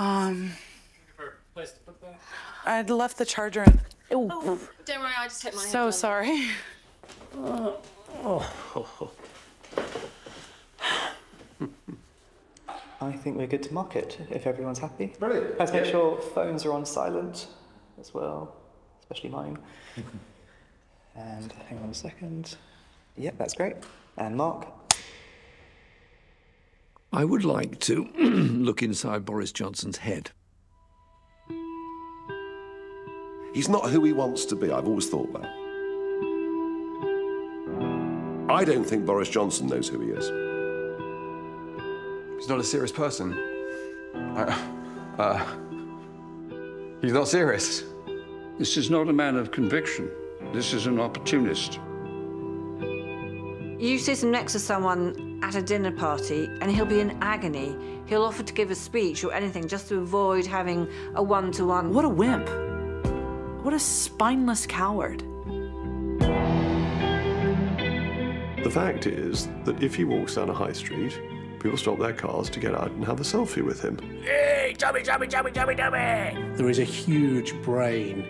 Um, Place to put that. I'd left the charger in. Ooh, Don't worry, I just hit my head. so sorry. I think we're good to market if everyone's happy. Brilliant. Let's make sure phones are on silent as well, especially mine. and hang on a second. Yep, that's great. And Mark. I would like to look inside Boris Johnson's head. He's not who he wants to be. I've always thought that. I don't think Boris Johnson knows who he is. He's not a serious person. Uh, uh, he's not serious. This is not a man of conviction. This is an opportunist. You sit him next to someone at a dinner party and he'll be in agony. He'll offer to give a speech or anything just to avoid having a one to one. What a wimp. What a spineless coward. The fact is that if he walks down a high street, people stop their cars to get out and have a selfie with him. There is a huge brain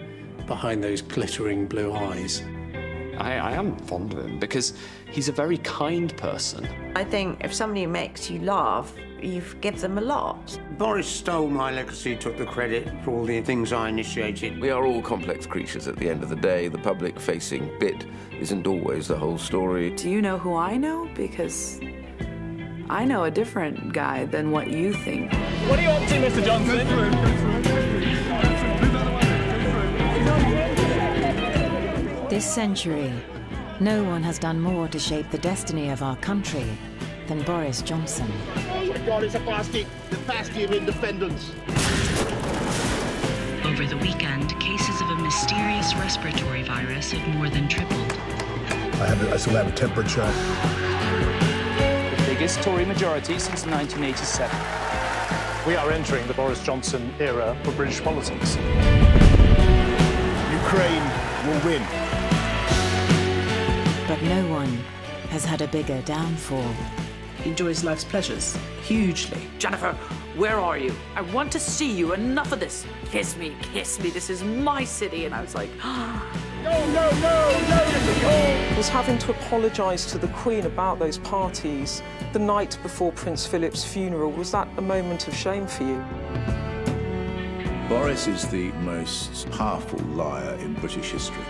behind those glittering blue eyes. I, I am fond of him because he's a very kind person. I think if somebody makes you laugh, you give them a lot. Boris stole my legacy, took the credit for all the things I initiated. We are all complex creatures at the end of the day. The public facing bit isn't always the whole story. Do you know who I know? Because I know a different guy than what you think. What are you up to, Mr. Johnson? This century, no one has done more to shape the destiny of our country than Boris Johnson. Oh my God, it's a basket, the bastion of independence. Over the weekend, cases of a mysterious respiratory virus have more than tripled. I, have a, I still have a temperature. The biggest Tory majority since 1987. We are entering the Boris Johnson era for British politics. Ukraine will win. But no one has had a bigger downfall. Enjoys life's pleasures hugely. Jennifer, where are you? I want to see you. Enough of this. Kiss me, kiss me. This is my city. And I was like, was having to apologise to the Queen about those parties the night before Prince Philip's funeral. Was that a moment of shame for you? Boris is the most powerful liar in British history.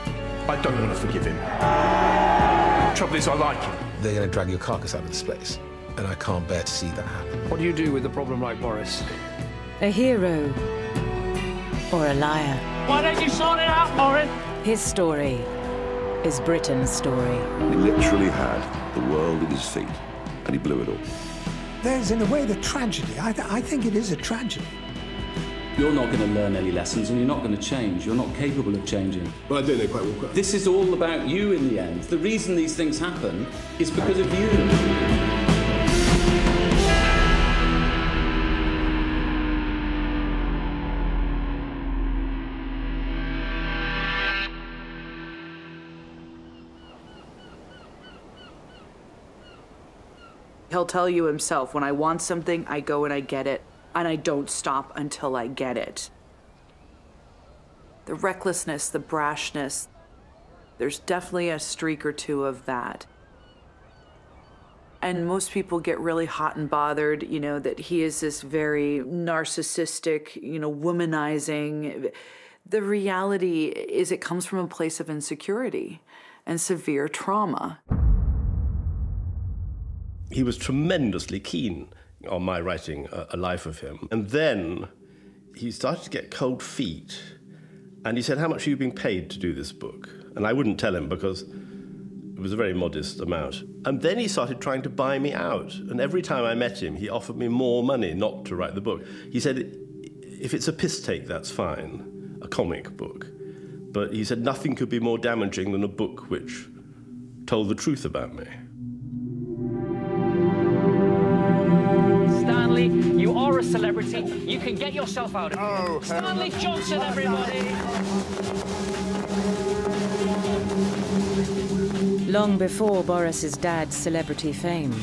I don't want to forgive him. The Trouble is, I like him. They're going to drag your carcass out of this place, and I can't bear to see that happen. What do you do with a problem like Boris? A hero or a liar. Why don't you sort it out, Boris? His story is Britain's story. He literally had the world at his feet, and he blew it all. There's, in a way, the tragedy. I, th I think it is a tragedy. You're not going to learn any lessons and you're not going to change. You're not capable of changing. Well, I don't know quite well. This is all about you in the end. The reason these things happen is because of you. He'll tell you himself when I want something, I go and I get it, and I don't stop until I get it. The recklessness, the brashness, there's definitely a streak or two of that. And most people get really hot and bothered, you know, that he is this very narcissistic, you know, womanizing. The reality is it comes from a place of insecurity and severe trauma. He was tremendously keen on my writing a, a life of him. And then he started to get cold feet. And he said, How much are you being paid to do this book? And I wouldn't tell him because it was a very modest amount. And then he started trying to buy me out. And every time I met him, he offered me more money not to write the book. He said, If it's a piss take, that's fine, a comic book. But he said, Nothing could be more damaging than a book which told the truth about me. Celebrity. You can get yourself out of here. Oh, Stanley Johnson, everybody. Long before Boris's dad's celebrity fame,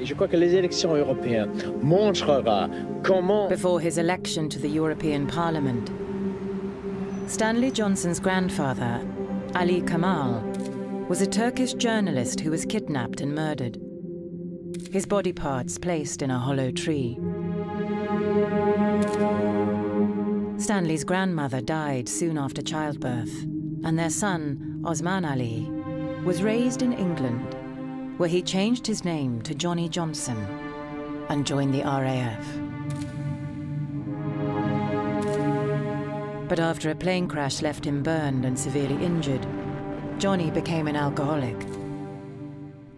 Et je crois que les élections européennes montrera comment... Before his election to the European Parliament, Stanley Johnson's grandfather, Ali Kemal, was a Turkish journalist who was kidnapped and murdered. His body parts placed in a hollow tree. Stanley's grandmother died soon after childbirth, and their son, Osman Ali, was raised in England where he changed his name to Johnny Johnson and joined the RAF. But after a plane crash left him burned and severely injured, Johnny became an alcoholic,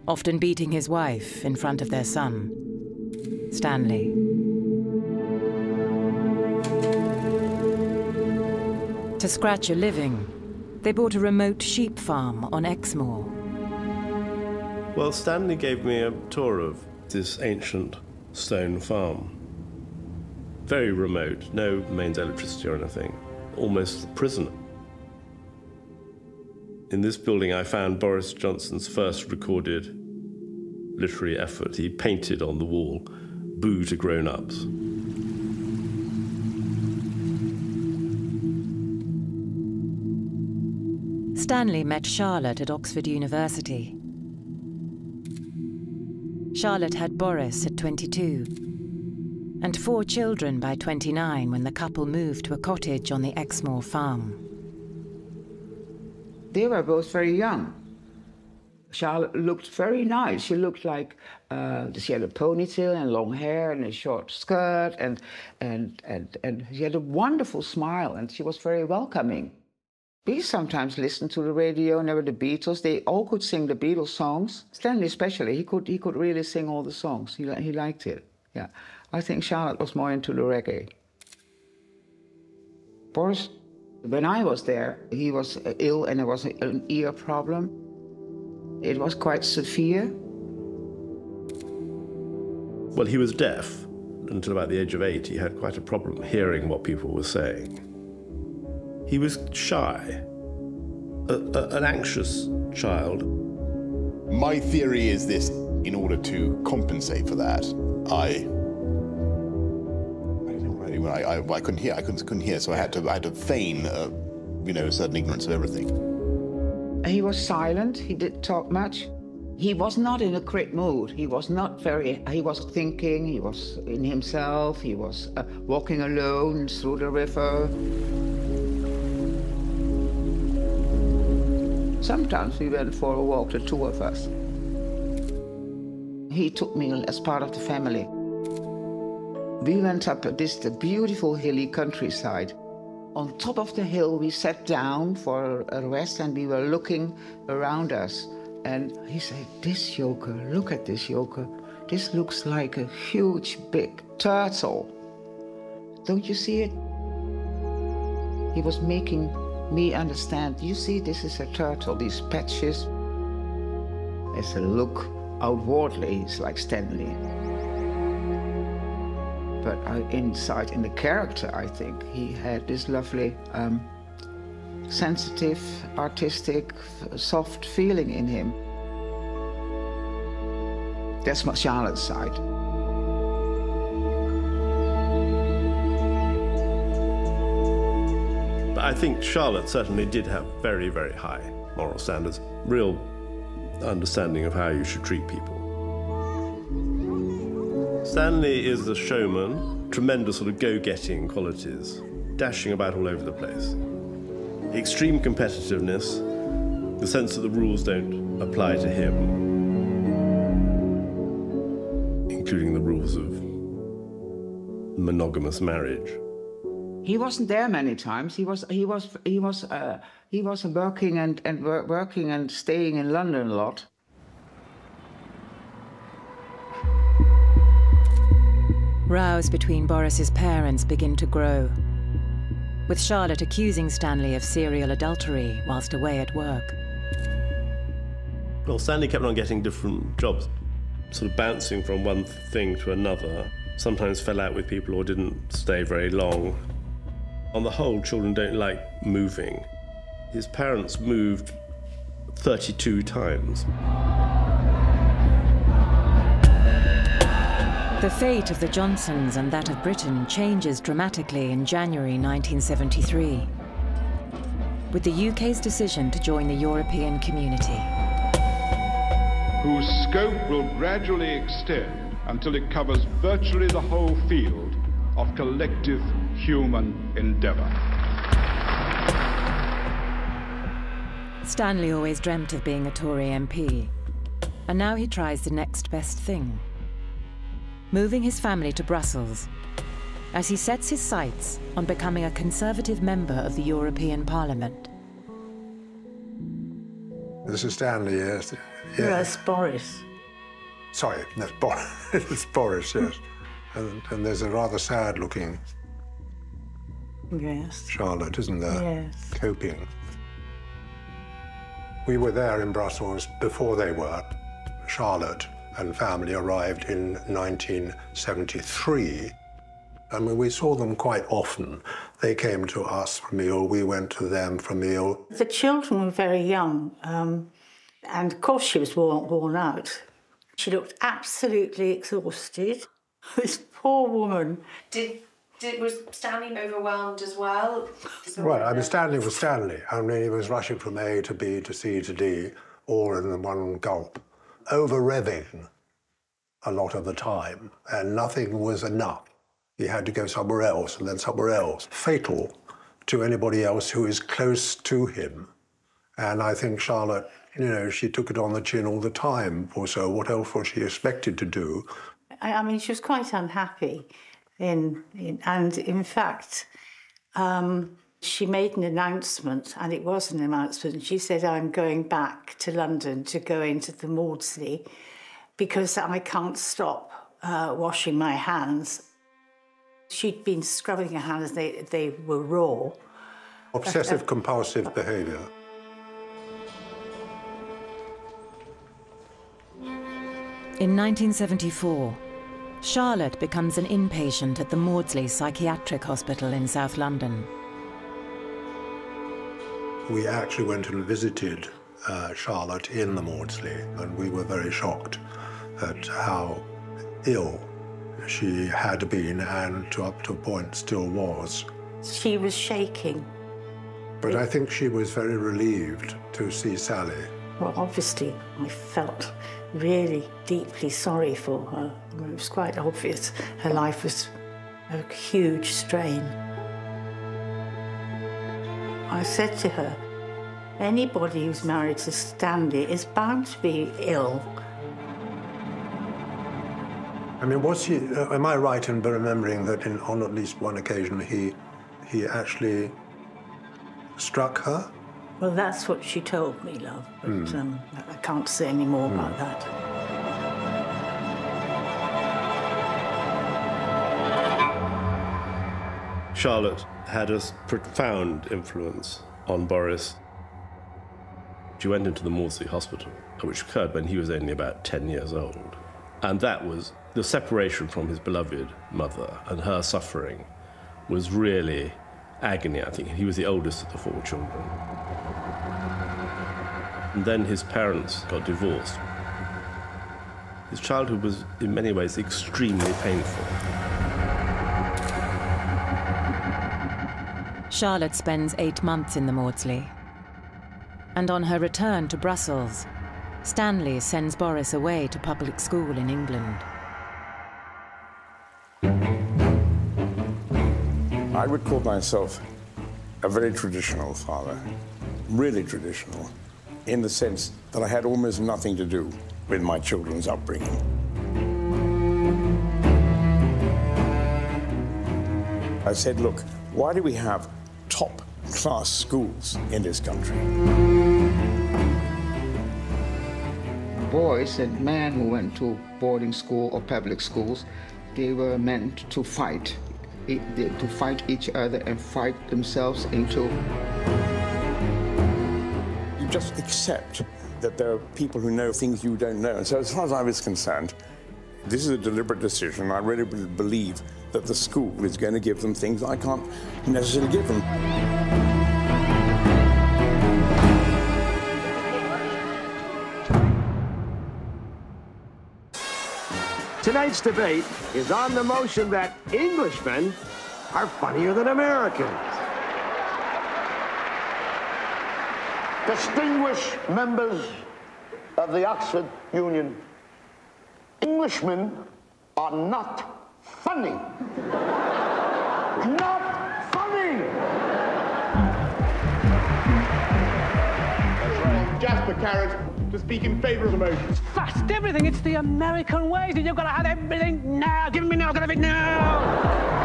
often beating his wife in front of their son, Stanley. To scratch a living, they bought a remote sheep farm on Exmoor well, Stanley gave me a tour of this ancient stone farm. Very remote, no mains electricity or anything, almost prison. In this building, I found Boris Johnson's first recorded literary effort. He painted on the wall, Boo to Grown Ups. Stanley met Charlotte at Oxford University. Charlotte had Boris at 22 and four children by 29 when the couple moved to a cottage on the Exmoor farm. They were both very young. Charlotte looked very nice. She looked like uh, she had a ponytail and long hair and a short skirt, and and and and she had a wonderful smile, and she was very welcoming. We sometimes listened to the radio, and there were the Beatles. They all could sing the Beatles songs. Stanley, especially, he could he could really sing all the songs. He he liked it. Yeah, I think Charlotte was more into the reggae. Boris, when I was there, he was ill, and there was an ear problem. It was quite severe. Well, he was deaf until about the age of eight. He had quite a problem hearing what people were saying. He was shy, a, a, an anxious child. My theory is this in order to compensate for that, I. I, I, I couldn't hear. I couldn't, couldn't hear, so I had to. I had to feign, uh, you know, a certain ignorance of everything. He was silent. He didn't talk much. He was not in a great mood. He was not very. He was thinking. He was in himself. He was uh, walking alone through the river. Sometimes we went for a walk, the two of us. He took me as part of the family. We went up this beautiful hilly countryside. On top of the hill, we sat down for a rest and we were looking around us. And he said, This yoker, look at this yoker. This looks like a huge, big turtle. Don't you see it? He was making me understand, you see, this is a turtle, these patches. There's a look outwardly, it's like Stanley. But inside, in the character, I think, he had this lovely, um, sensitive, artistic, soft feeling in him. That's Charlotte's side. I think Charlotte certainly did have very, very high moral standards, real understanding of how you should treat people. Stanley is a showman, tremendous sort of go-getting qualities, dashing about all over the place. Extreme competitiveness, the sense that the rules don't apply to him, including the rules of monogamous marriage. He wasn't there many times. He was he was he was uh, he was working and and working and staying in London a lot. Rows between Boris's parents begin to grow, with Charlotte accusing Stanley of serial adultery whilst away at work. Well, Stanley kept on getting different jobs, sort of bouncing from one thing to another. Sometimes fell out with people or didn't stay very long. On the whole, children don't like moving. His parents moved 32 times. The fate of the Johnsons and that of Britain changes dramatically in January 1973 with the UK's decision to join the European community. Whose scope will gradually extend until it covers virtually the whole field of collective human endeavour. Stanley always dreamt of being a Tory MP, and now he tries the next best thing moving his family to Brussels as he sets his sights on becoming a Conservative member of the European Parliament. This is Stanley, yes. Yes, Boris. Sorry, that's Boris. it's Boris, yes. And, and there's a rather sad looking Yes. Charlotte, isn't there? Yes. Coping. We were there in Brussels before they were. Charlotte and family arrived in 1973. I mean, we saw them quite often. They came to us for a meal, we went to them for a meal. The children were very young, um, and of course she was worn, worn out. She looked absolutely exhausted. This poor woman. Did, did was Stanley overwhelmed as well? Well, I mean, Stanley was Stanley. I mean, he was rushing from A to B to C to D, all in one gulp, over revving a lot of the time, and nothing was enough. He had to go somewhere else and then somewhere else. Fatal to anybody else who is close to him. And I think Charlotte, you know, she took it on the chin all the time or so. What else was she expected to do? I, mean, she was quite unhappy. In, in and in fact, um, she made an announcement, and it was an announcement. She said, "I'm going back to London to go into the Maudsley because I can't stop uh, washing my hands." She'd been scrubbing her hands; they they were raw. Obsessive compulsive behavior. In 1974, Charlotte becomes an inpatient at the Maudsley Psychiatric Hospital in South London. We actually went and visited uh, Charlotte in the Maudsley, and we were very shocked at how ill she had been and to up to a point still was. She was shaking. But I think she was very relieved to see Sally. Well, obviously, I felt really deeply sorry for her. It was quite obvious her life was a huge strain. I said to her, anybody who's married to Stanley is bound to be ill. I mean, was he? Uh, am I right in remembering that in, on at least one occasion he he actually struck her? Well, that's what she told me, love, but Hmm. um, I I can't say any more about that. Charlotte had a profound influence on Boris. She went into the Maudsley Hospital, which occurred when he was only about 10 years old. And that was the separation from his beloved mother and her suffering was really agony, I think. He was the oldest of the four children. And then his parents got divorced. His childhood was, in many ways, extremely painful. Charlotte spends eight months in the Maudsley. And on her return to Brussels, Stanley sends Boris away to public school in England. I would call myself a very traditional father, really traditional, in the sense that I had almost nothing to do with my children's upbringing. I said, look, why do we have top class schools in this country? Boys and men who went to boarding school or public schools, they were meant to fight, to fight each other and fight themselves into. You just accept that there are people who know things you don't know. And so, as far as I was concerned, this is a deliberate decision. I really believe that the school is going to give them things I can't necessarily give them. Tonight's debate is on the motion that Englishmen are funnier than Americans. Distinguished members of the Oxford Union, Englishmen are not funny. not funny! Jasper Carrott to speak in favour of the motion. Fast everything, it's the American way that you've got to have everything now. Give me now, got to have it now.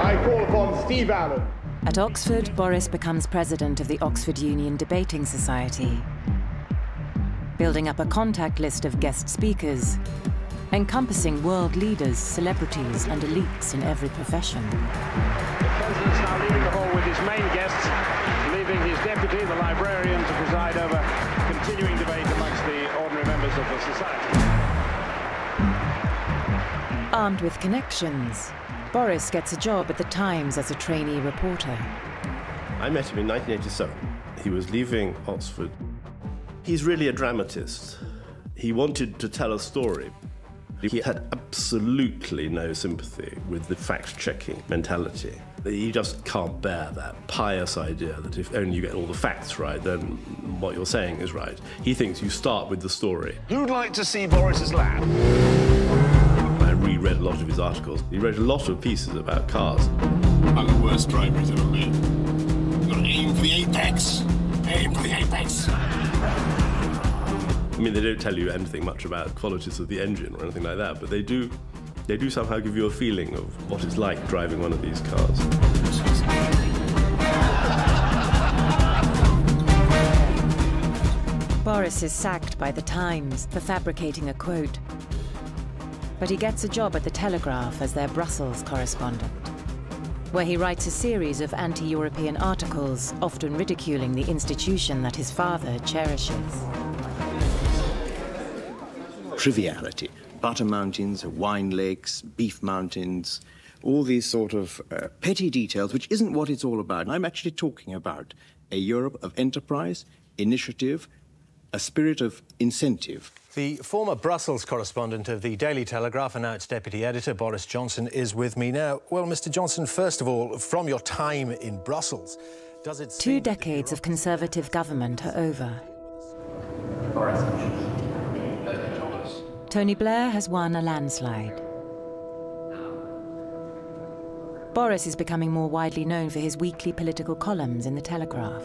I call upon Steve Allen. At Oxford, Boris becomes president of the Oxford Union Debating Society, building up a contact list of guest speakers, encompassing world leaders, celebrities, and elites in every profession. The president's now leaving the hall with his main guests, leaving his deputy, the librarian, to preside over continuing debate amongst the ordinary members of the society. Armed with connections, Boris gets a job at the Times as a trainee reporter. I met him in 1987. He was leaving Oxford. He's really a dramatist. He wanted to tell a story. He had absolutely no sympathy with the fact checking mentality. He just can't bear that pious idea that if only you get all the facts right, then what you're saying is right. He thinks you start with the story. Who'd like to see Boris's lab? I reread a lot of his articles. He wrote a lot of pieces about cars. I'm the worst driver he's ever made. You've got to aim for the apex. Aim for the apex. I mean, they don't tell you anything much about qualities of the engine or anything like that, but they do, they do somehow give you a feeling of what it's like driving one of these cars. Boris is sacked by the Times for fabricating a quote. But he gets a job at the Telegraph as their Brussels correspondent, where he writes a series of anti European articles, often ridiculing the institution that his father cherishes. Triviality. Butter mountains, wine lakes, beef mountains, all these sort of uh, petty details, which isn't what it's all about. I'm actually talking about a Europe of enterprise, initiative, a spirit of incentive. The former Brussels correspondent of the Daily Telegraph and now its deputy editor, Boris Johnson, is with me now. Well, Mr. Johnson, first of all, from your time in Brussels, does it Two decades of Conservative government are over. Tony Blair has won a landslide. Boris is becoming more widely known for his weekly political columns in The Telegraph.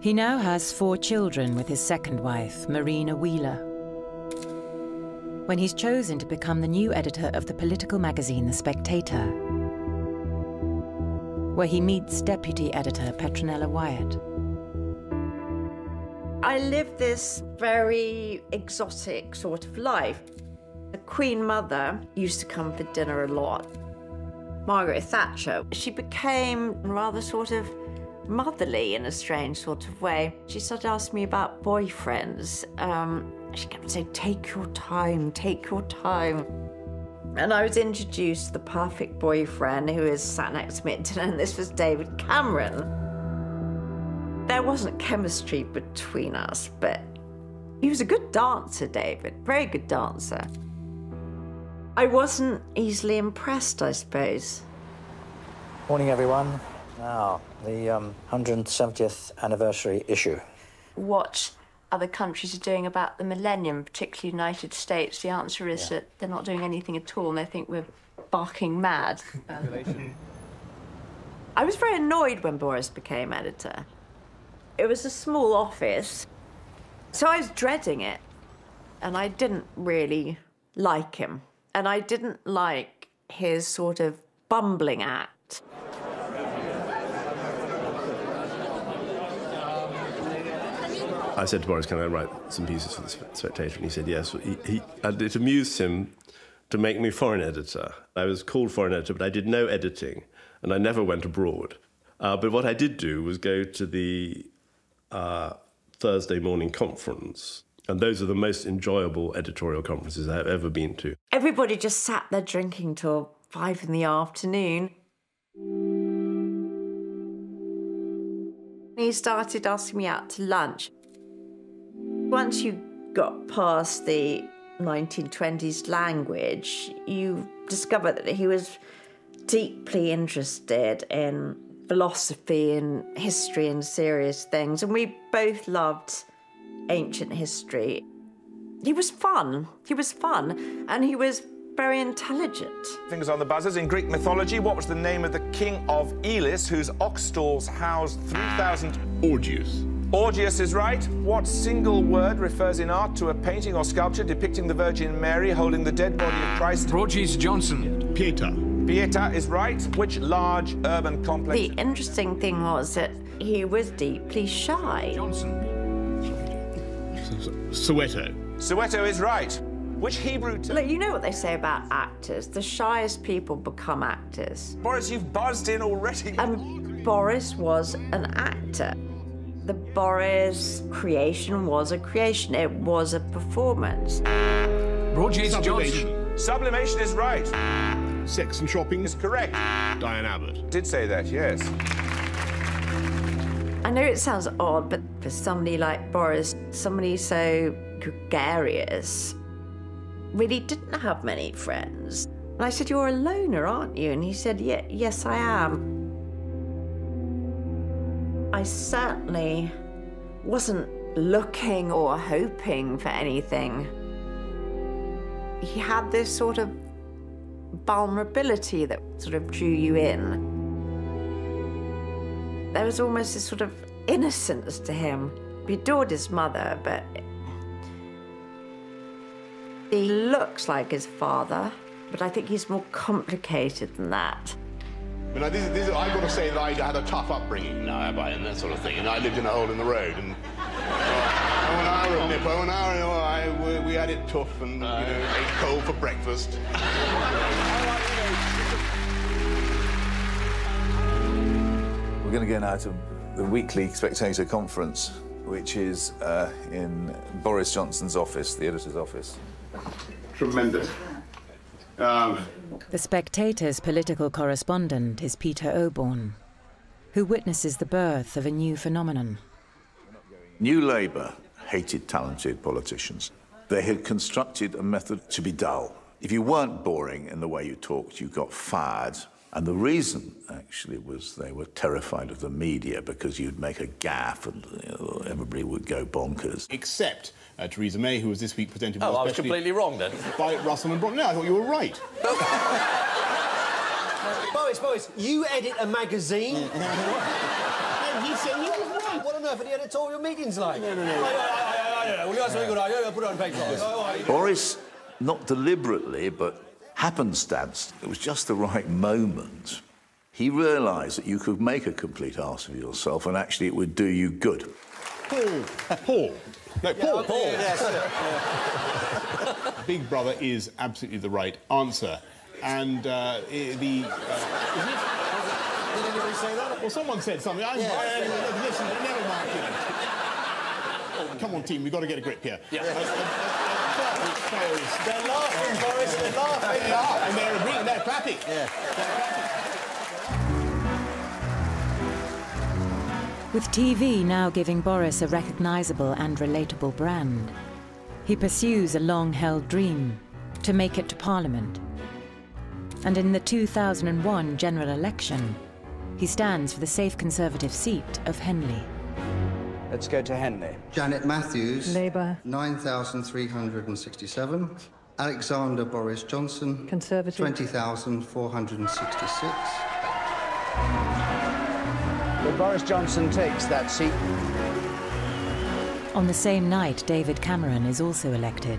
He now has four children with his second wife, Marina Wheeler. When he's chosen to become the new editor of the political magazine The Spectator, where he meets deputy editor Petronella Wyatt. I lived this very exotic sort of life. The Queen Mother used to come for dinner a lot. Margaret Thatcher, she became rather sort of motherly in a strange sort of way. She started asking me about boyfriends. Um, she kept saying, take your time, take your time. And I was introduced to the perfect boyfriend who is sat next to me at dinner, and this was David Cameron. There wasn't chemistry between us, but he was a good dancer, David, very good dancer. I wasn't easily impressed, I suppose. Morning, everyone. Now, the um, 170th anniversary issue. What other countries are doing about the millennium, particularly United States, the answer is that they're not doing anything at all and they think we're barking mad. I was very annoyed when Boris became editor. It was a small office, so I was dreading it. And I didn't really like him. And I didn't like his sort of bumbling act. I said to Boris, can I write some pieces for the Spectator? And he said yes. He, he, and it amused him to make me foreign editor. I was called foreign editor, but I did no editing, and I never went abroad. Uh, but what I did do was go to the uh, Thursday morning conference, and those are the most enjoyable editorial conferences I have ever been to. Everybody just sat there drinking till five in the afternoon. He started asking me out to lunch. Once you got past the 1920s language, you discover that he was deeply interested in philosophy and history and serious things. And we both loved ancient history. He was fun. He was fun. And he was very intelligent. Fingers on the buzzers. In Greek mythology, what was the name of the king of Elis, whose ox stalls housed 3,000... Augeas. Augeas is right. What single word refers in art to a painting or sculpture depicting the Virgin Mary holding the dead body of Christ? Rogers Johnson. Pieta. Pieta is right. Which large urban complex... The interesting thing was that he was deeply shy. Johnson. Soweto. Soweto is right. Which Hebrew... Look, you know what they say about actors. The shyest people become actors. Boris, you've buzzed in already. And Boris was an actor. The Boris creation was a creation. It was a performance. Rogers Sublimation. Johnson. Sublimation is right. Sex and shopping. Is correct. Diane Abbott. Did say that, yes. I know it sounds odd, but for somebody like Boris, somebody so gregarious, really didn't have many friends. And I said, You're a loner, aren't you? And he said, yeah, Yes, I am. I certainly wasn't looking or hoping for anything. He had this sort of vulnerability that sort of drew you in. There was almost this sort of innocence to him. He adored his mother, but he looks like his father, but I think he's more complicated than that. But now, this, this, I've got to say that I had a tough upbringing now, have I, and that sort of thing. And I lived in a hole in the road, and uh, when I was Nippo, and I, you know, I, we, we had it tough, and you know, ate coal for breakfast. We're going to go now to the weekly Spectator conference, which is uh, in Boris Johnson's office, the editor's office. Tremendous. Um, The Spectator's political correspondent is Peter Oborne, who witnesses the birth of a new phenomenon. New Labour hated talented politicians. They had constructed a method to be dull. If you weren't boring in the way you talked, you got fired. And the reason, actually, was they were terrified of the media because you'd make a gaffe and you know, everybody would go bonkers. except uh, Theresa May, who was this week presented Oh, I was completely wrong then. by Russell and Broughton. No, I thought you were right. Boris, Boris, you edit a magazine. no, he said he was right. What on earth are the editorial meetings like? No, no, no. I, I, I, I don't know. Well, you got something good idea, I'll put it on paper. Oh, Boris, not deliberately, but happenstance, it was just the right moment. He realised that you could make a complete arse of yourself and actually it would do you good. Paul. Paul. No, Paul. Paul. Yes. Big Brother is absolutely the right answer. And uh, the. Uh, Did anybody say that? well, someone said something. I, Yeah. I, I- listen, never mind. You know. Come on, team, we've got to get a grip here. Yeah. Uh. They're laughing, they're laughing. They are, and they're agreeing, they're clapping. With TV now giving Boris a recognisable and relatable brand, he pursues a long held dream to make it to Parliament. And in the 2001 general election, he stands for the safe Conservative seat of Henley. Let's go to Henley. Janet Matthews. Labour. 9,367. Alexander Boris Johnson. Conservative. 20,466. Well, Boris Johnson takes that seat. On the same night, David Cameron is also elected.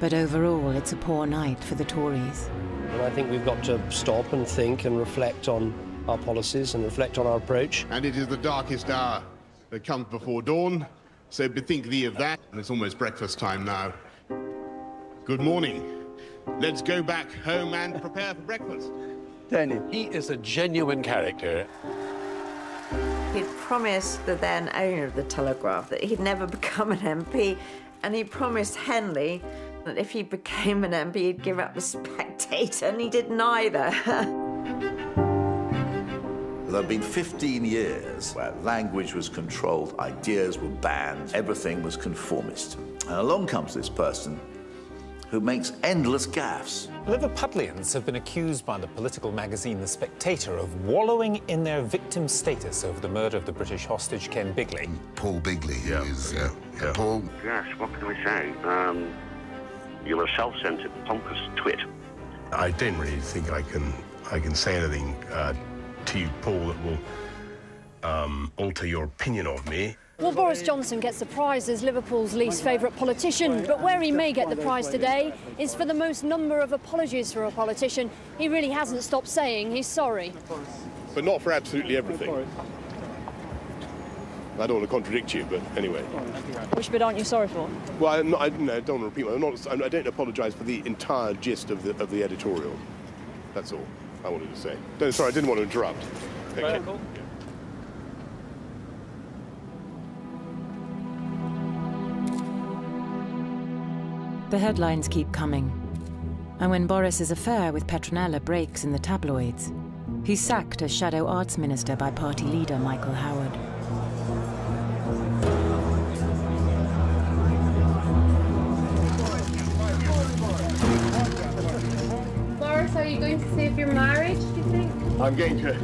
But overall, it's a poor night for the Tories. And I think we've got to stop and think and reflect on our policies and reflect on our approach. And it is the darkest hour that comes before dawn, so bethink thee of that. And it's almost breakfast time now. Good morning. Let's go back home and prepare for breakfast. Danny. He is a genuine character. He'd promised the then owner of the Telegraph that he'd never become an MP, and he promised Henley that if he became an MP, he'd give up the Spectator, and he did neither. There have been 15 years where language was controlled, ideas were banned, everything was conformist. And along comes this person who makes endless gaffes. Liverpudlians have been accused by the political magazine The Spectator of wallowing in their victim status over the murder of the British hostage Ken Bigley. Paul Bigley, yeah, is uh, yeah. Paul. Gosh, what can we say? Um, you're a self-centered, pompous twit. I don't really think I can I can say anything uh, to you, Paul, that will um, alter your opinion of me. Well, Boris Johnson gets the prize as Liverpool's least favourite politician, but where he may get the prize today is for the most number of apologies for a politician. He really hasn't stopped saying he's sorry. But not for absolutely everything. I don't want to contradict you, but anyway. Which bit aren't you sorry for? Well, I'm not, I, no, I don't want to repeat. I'm not, I don't apologise for the entire gist of the of the editorial. That's all I wanted to say. No, sorry, I didn't want to interrupt. Thank you. The headlines keep coming. And when Boris's affair with Petronella breaks in the tabloids, he's sacked as shadow arts minister by party leader Michael Howard. Boris, are you going to save your marriage, do you think? I'm going to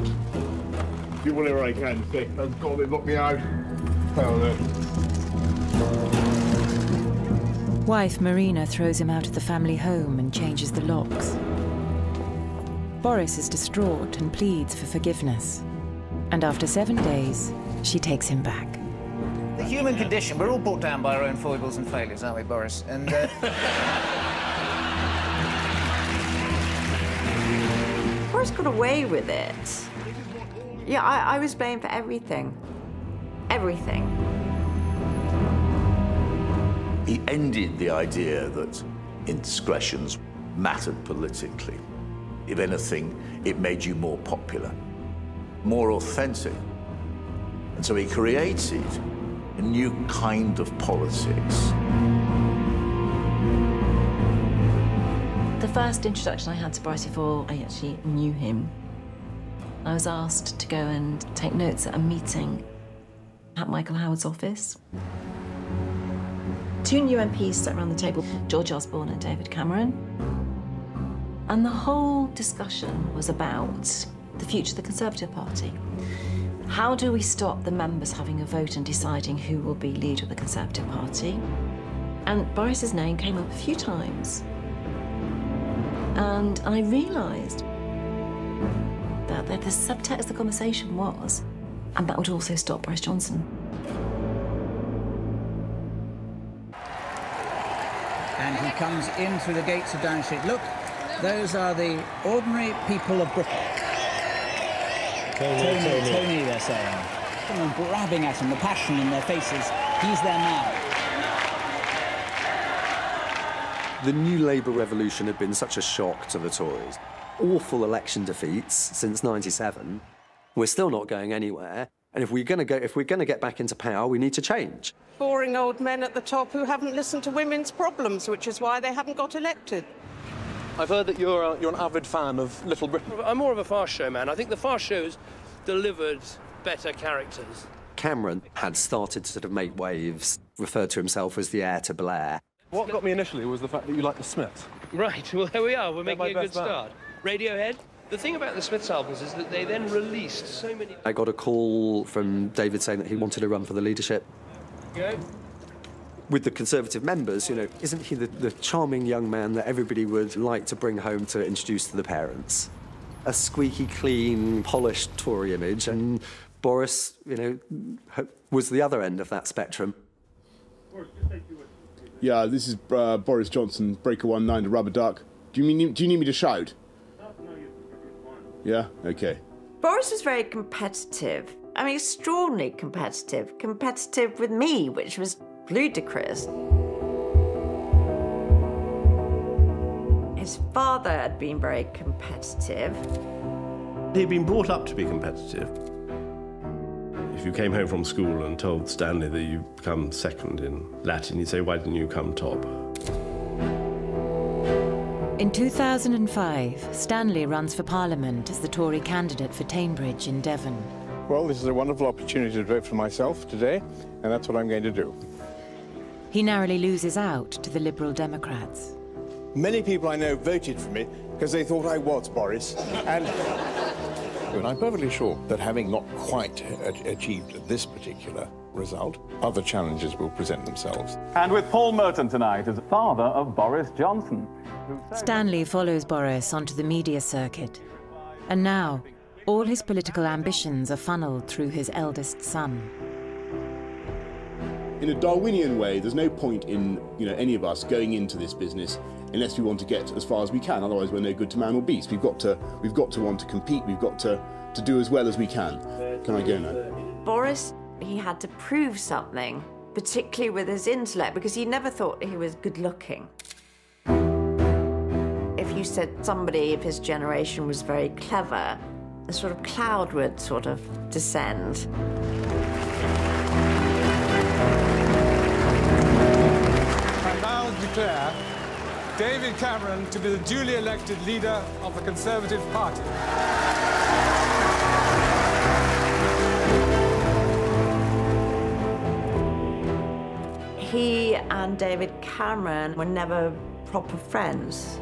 do whatever I can to say, oh God, they locked me out. Hell no. Wife Marina throws him out of the family home and changes the locks. Boris is distraught and pleads for forgiveness. And after seven days, she takes him back. The human condition, we're all brought down by our own foibles and failures, aren't we, Boris? And. Uh... Boris got away with it. Yeah, I, I was blamed for everything. Everything. He ended the idea that indiscretions mattered politically. If anything, it made you more popular, more authentic. And so he created a new kind of politics. The first introduction I had to Boris before I actually knew him, I was asked to go and take notes at a meeting at Michael Howard's office. Two new MPs sat around the table, George Osborne and David Cameron. And the whole discussion was about the future of the Conservative Party. How do we stop the members having a vote and deciding who will be leader of the Conservative Party? And Boris's name came up a few times. And I realised that the subtext of the conversation was, and that would also stop Boris Johnson. And he comes in through the gates of Downing Street. Look, those are the ordinary people of Britain. Tony, Tony, Tony. Tony, they're saying. Someone grabbing at him, the passion in their faces. He's there now. The new Labour revolution had been such a shock to the Tories. Awful election defeats since 97. We're still not going anywhere. And if we're going to go, if we're going to get back into power, we need to change. Boring old men at the top who haven't listened to women's problems, which is why they haven't got elected. I've heard that you're, uh, you're an avid fan of Little Britain. I'm more of a fast show man. I think the fast shows delivered better characters. Cameron had started to sort of make waves, referred to himself as the heir to Blair. What got me initially was the fact that you like the Smiths. Right, well, there we are. We're They're making a good best band. start. Radiohead. The thing about the Smiths albums is that they then released so many. I got a call from David saying that he wanted to run for the leadership. Okay. With the Conservative members, you know, isn't he the, the charming young man that everybody would like to bring home to introduce to the parents? A squeaky clean, polished Tory image, and Boris, you know, was the other end of that spectrum. Yeah, this is uh, Boris Johnson, Breaker One Nine to Rubber Duck. Do you mean? Do you need me to shout? Yeah. Okay. Boris was very competitive. I mean, extraordinarily competitive. Competitive with me, which was ludicrous. His father had been very competitive. He'd been brought up to be competitive. If you came home from school and told Stanley that you'd come second in Latin, he'd say, Why didn't you come top? In 2005, Stanley runs for Parliament as the Tory candidate for Teignbridge in Devon. Well, this is a wonderful opportunity to vote for myself today, and that's what I'm going to do. He narrowly loses out to the Liberal Democrats. Many people I know voted for me because they thought I was Boris, and... And I'm perfectly sure that having not quite achieved this particular result, other challenges will present themselves. And with Paul Merton tonight as father of Boris Johnson. Stanley follows Boris onto the media circuit. And now, all his political ambitions are funneled through his eldest son. In a Darwinian way, there's no point in you know any of us going into this business unless we want to get as far as we can. Otherwise, we're no good to man or beast. We've got to we've got to want to compete. We've got to to do as well as we can. Can I go now? Boris, he had to prove something, particularly with his intellect, because he never thought he was good looking. If you said somebody of his generation was very clever, a sort of cloud would sort of descend. I now declare David Cameron to be the duly elected leader of the Conservative Party. He and David Cameron were never proper friends.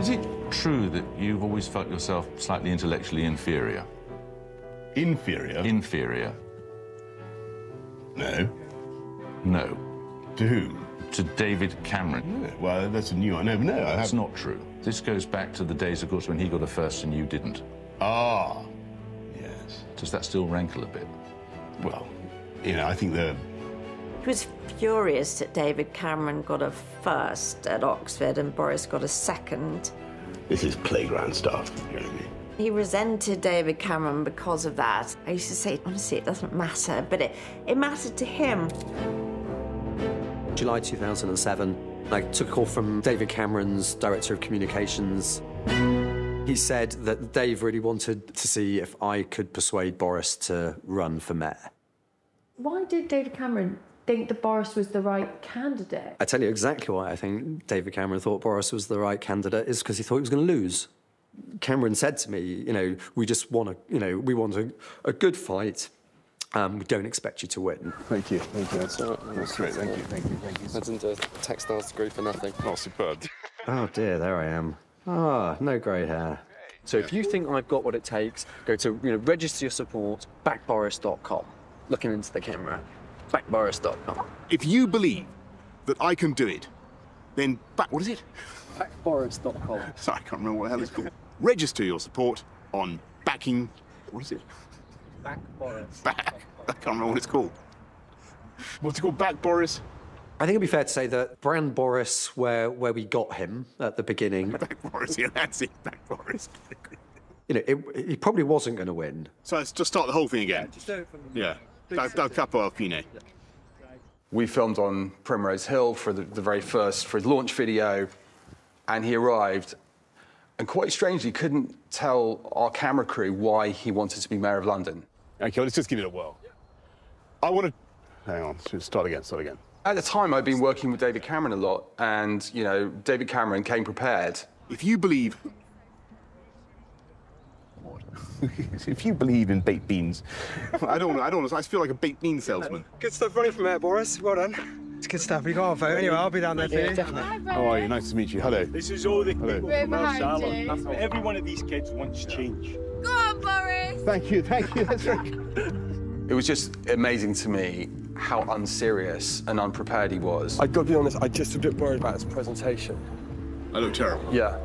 Is it true that you've always felt yourself slightly intellectually inferior? Inferior? Inferior. No. No. To whom? To David Cameron. No. Well, that's a new one. No, no, I That's not true. This goes back to the days, of course, when he got a first and you didn't. Ah, yes. Does that still rankle a bit? Well, you know, I think the He was furious that David Cameron got a first at Oxford and Boris got a second. This is playground stuff. You know what I mean? He resented David Cameron because of that. I used to say, honestly, it doesn't matter, but it, it mattered to him. July 2007, I took a call from David Cameron's Director of Communications. He said that Dave really wanted to see if I could persuade Boris to run for mayor. Why did David Cameron think that Boris was the right candidate? I tell you exactly why I think David Cameron thought Boris was the right candidate is because he thought he was going to lose. Cameron said to me, you know, we just want a, you know, we want a, a good fight. Um, we don't expect you to win. Thank you. Thank you. That's, that's great. Thank you. Thank you. Thank you. I didn't do a textiles degree for nothing. Oh, superb. Oh dear, there I am. Ah, no grey hair. So if you think I've got what it takes, go to you know register your support backboris.com. Looking into the camera, backboris.com. If you believe that I can do it, then back. What is it? Backboris.com. Sorry, I can't remember what the hell it's called. Register your support on backing. What is it? Back Boris. Back. I can't remember what it's called. What's it called? Back Boris. I think it'd be fair to say that Brand Boris, where where we got him at the beginning, Back Boris. Yeah, that's it. Back Boris. you know, it, he probably wasn't going to win. So let's just start the whole thing again. Just do it from Yeah. Da, da capo al. We filmed on Primrose Hill for the, the very first, for his launch video, and he arrived, and quite strangely couldn't tell our camera crew why he wanted to be mayor of London. Okay, let's just give it a whirl. I want to. Hang on. Start again. Start again. At the time, I'd been working with David Cameron a lot, and, you know, David Cameron came prepared. If you believe. if you believe in baked beans, I don't know. I don't know. I feel like a baked bean salesman. Good stuff running from there, Boris. Well done. It's good stuff. You got a vote anyway. I'll be down there for Yeah, you. definitely. How are you? Nice to meet you. Hello. This is all the Hello. people We're from our behind salon. Every one of these kids wants change. Go on, Boris. Thank you. Thank you. That's right. It was just amazing to me how unserious and unprepared he was. I've got to be honest, I just a bit worried about his presentation. I look terrible. Yeah.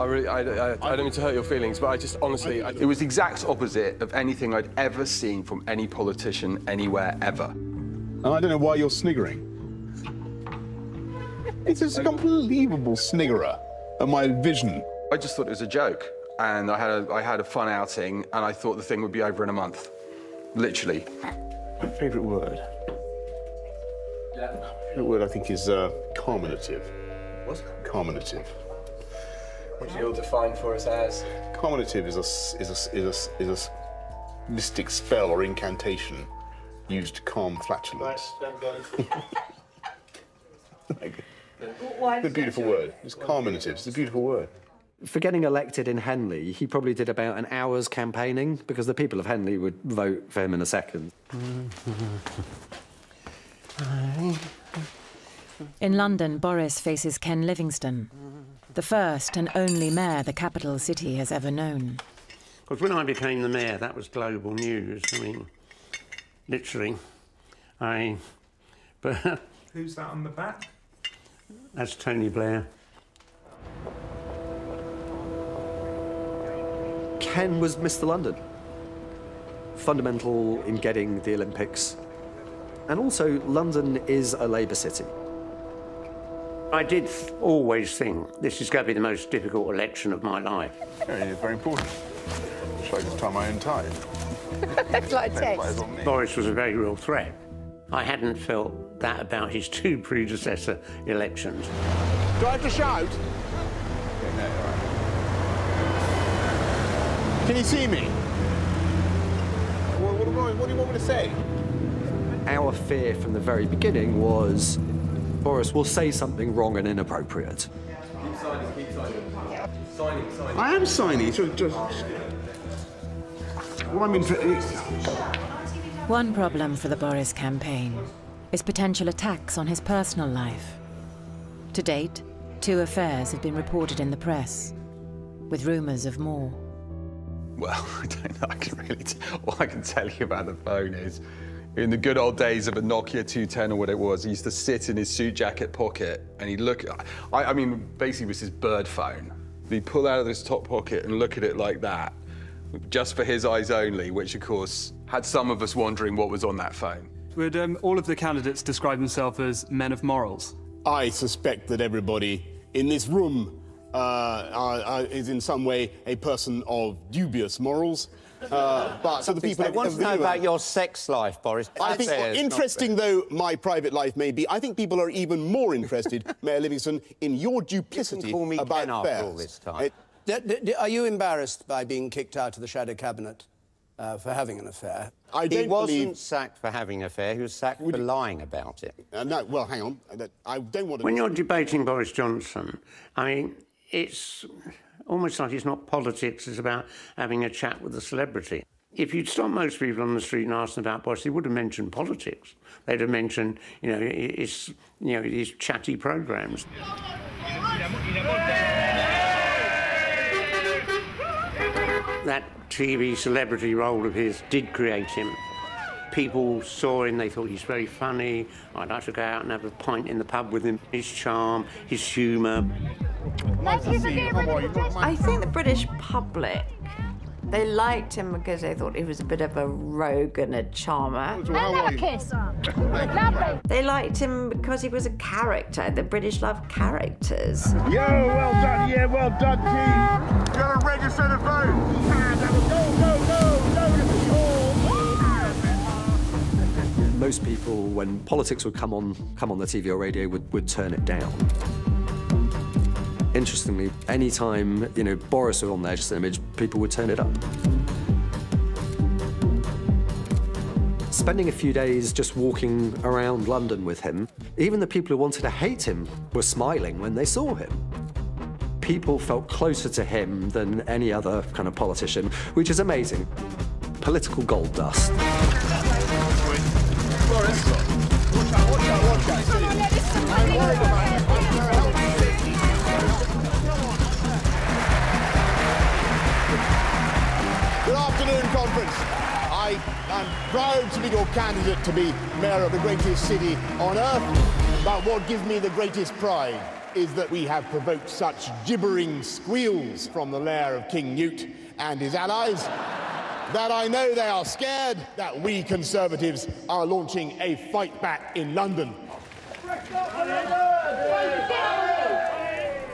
I really, I, I, I don't mean to hurt your feelings, but I just honestly, I, It was the exact opposite of anything I'd ever seen from any politician anywhere ever. And I don't know why you're sniggering. It's just a unbelievable sniggerer at my vision. I just thought it was a joke, and I had a, I had a fun outing, and I thought the thing would be over in a month. Literally. My favourite word. Yeah. Favourite word I think is uh, carminative. What? Carminative. What you'll define for us as? Carminative is a, is a s- is a s- is a s- mystic spell or incantation used to calm flatulence. It's a beautiful word. It's carminative. It's a beautiful word. For getting elected in Henley, he probably did about an hour's campaigning because the people of Henley would vote for him in a second. In London, Boris faces Ken Livingstone, the first and only mayor the capital city has ever known. Because when I became the mayor, that was global news. I mean, literally, I. But Who's that on the back? that's Tony Blair. Ken was Mr. London. Fundamental in getting the Olympics. And also, London is a Labour city. I did th- always think this is going to be the most difficult election of my life. It's very important. Should I just tie my own tie? That's like a Applies test. Boris was a very real threat. I hadn't felt that about his two predecessor elections. Do I have to shout? Can you see me? What, what, what, what do you want me to say? Our fear from the very beginning was Boris will say something wrong and inappropriate. Keep signing, keep signing. Signing, signing. I am signing. So just. What I'm interested. One problem for the Boris campaign is potential attacks on his personal life. To date, two affairs have been reported in the press, with rumours of more. Well, I don't know. I can really. T- all I can tell you about the phone is, in the good old days of a Nokia 210 or what it was, he used to sit in his suit jacket pocket and he'd look. I, I mean, basically, it was his bird phone. He'd pull out of his top pocket and look at it like that, just for his eyes only, which of course had some of us wondering what was on that phone. Would um, all of the candidates describe themselves as men of morals? I suspect that everybody in this room uh, are, are, is in some way a person of dubious morals. Uh, but so the people I want of to know about your sex life, Boris. I think, Affairs, not interesting though my private life may be, I think people are even more interested, Mayor Livingstone, in your duplicity call me about Ken after affairs. all this time. It- D- d- d- are you embarrassed by being kicked out of the shadow cabinet uh, for having an affair? I he don't wasn't believe- sacked for having an affair. He was sacked for lying about it. Uh, no, well, hang on. I don't want to. When you're debating Boris Johnson, I mean, it's almost like it's not politics, it's about having a chat with a celebrity. If you'd stop most people on the street and ask them about Boris, they would have mentioned politics. They'd have mentioned, you know, his, you know, his chatty programs. That TV celebrity role of his did create him. People saw him, they thought he's very funny. I'd like to go out and have a pint in the pub with him. His charm, his humour. I think the British public, they liked him because they thought he was a bit of a rogue and a charmer. Another kiss. Lovely. They liked him because he was a character. The British love characters. Yeah, well done, yeah, well done, team. You're a registered vote. Most people, when politics would come on, come on the TV or radio, would, would turn it down. Interestingly, anytime you know Boris was on there, just an image, people would turn it up. Spending a few days just walking around London with him, even the people who wanted to hate him were smiling when they saw him. People felt closer to him than any other kind of politician, which is amazing. Political gold dust. Good afternoon, conference. I am proud to be your candidate to be mayor of the greatest city on earth. But what gives me the greatest pride is that we have provoked such gibbering squeals from the lair of King Newt and his allies that I know they are scared that we Conservatives are launching a fight back in London.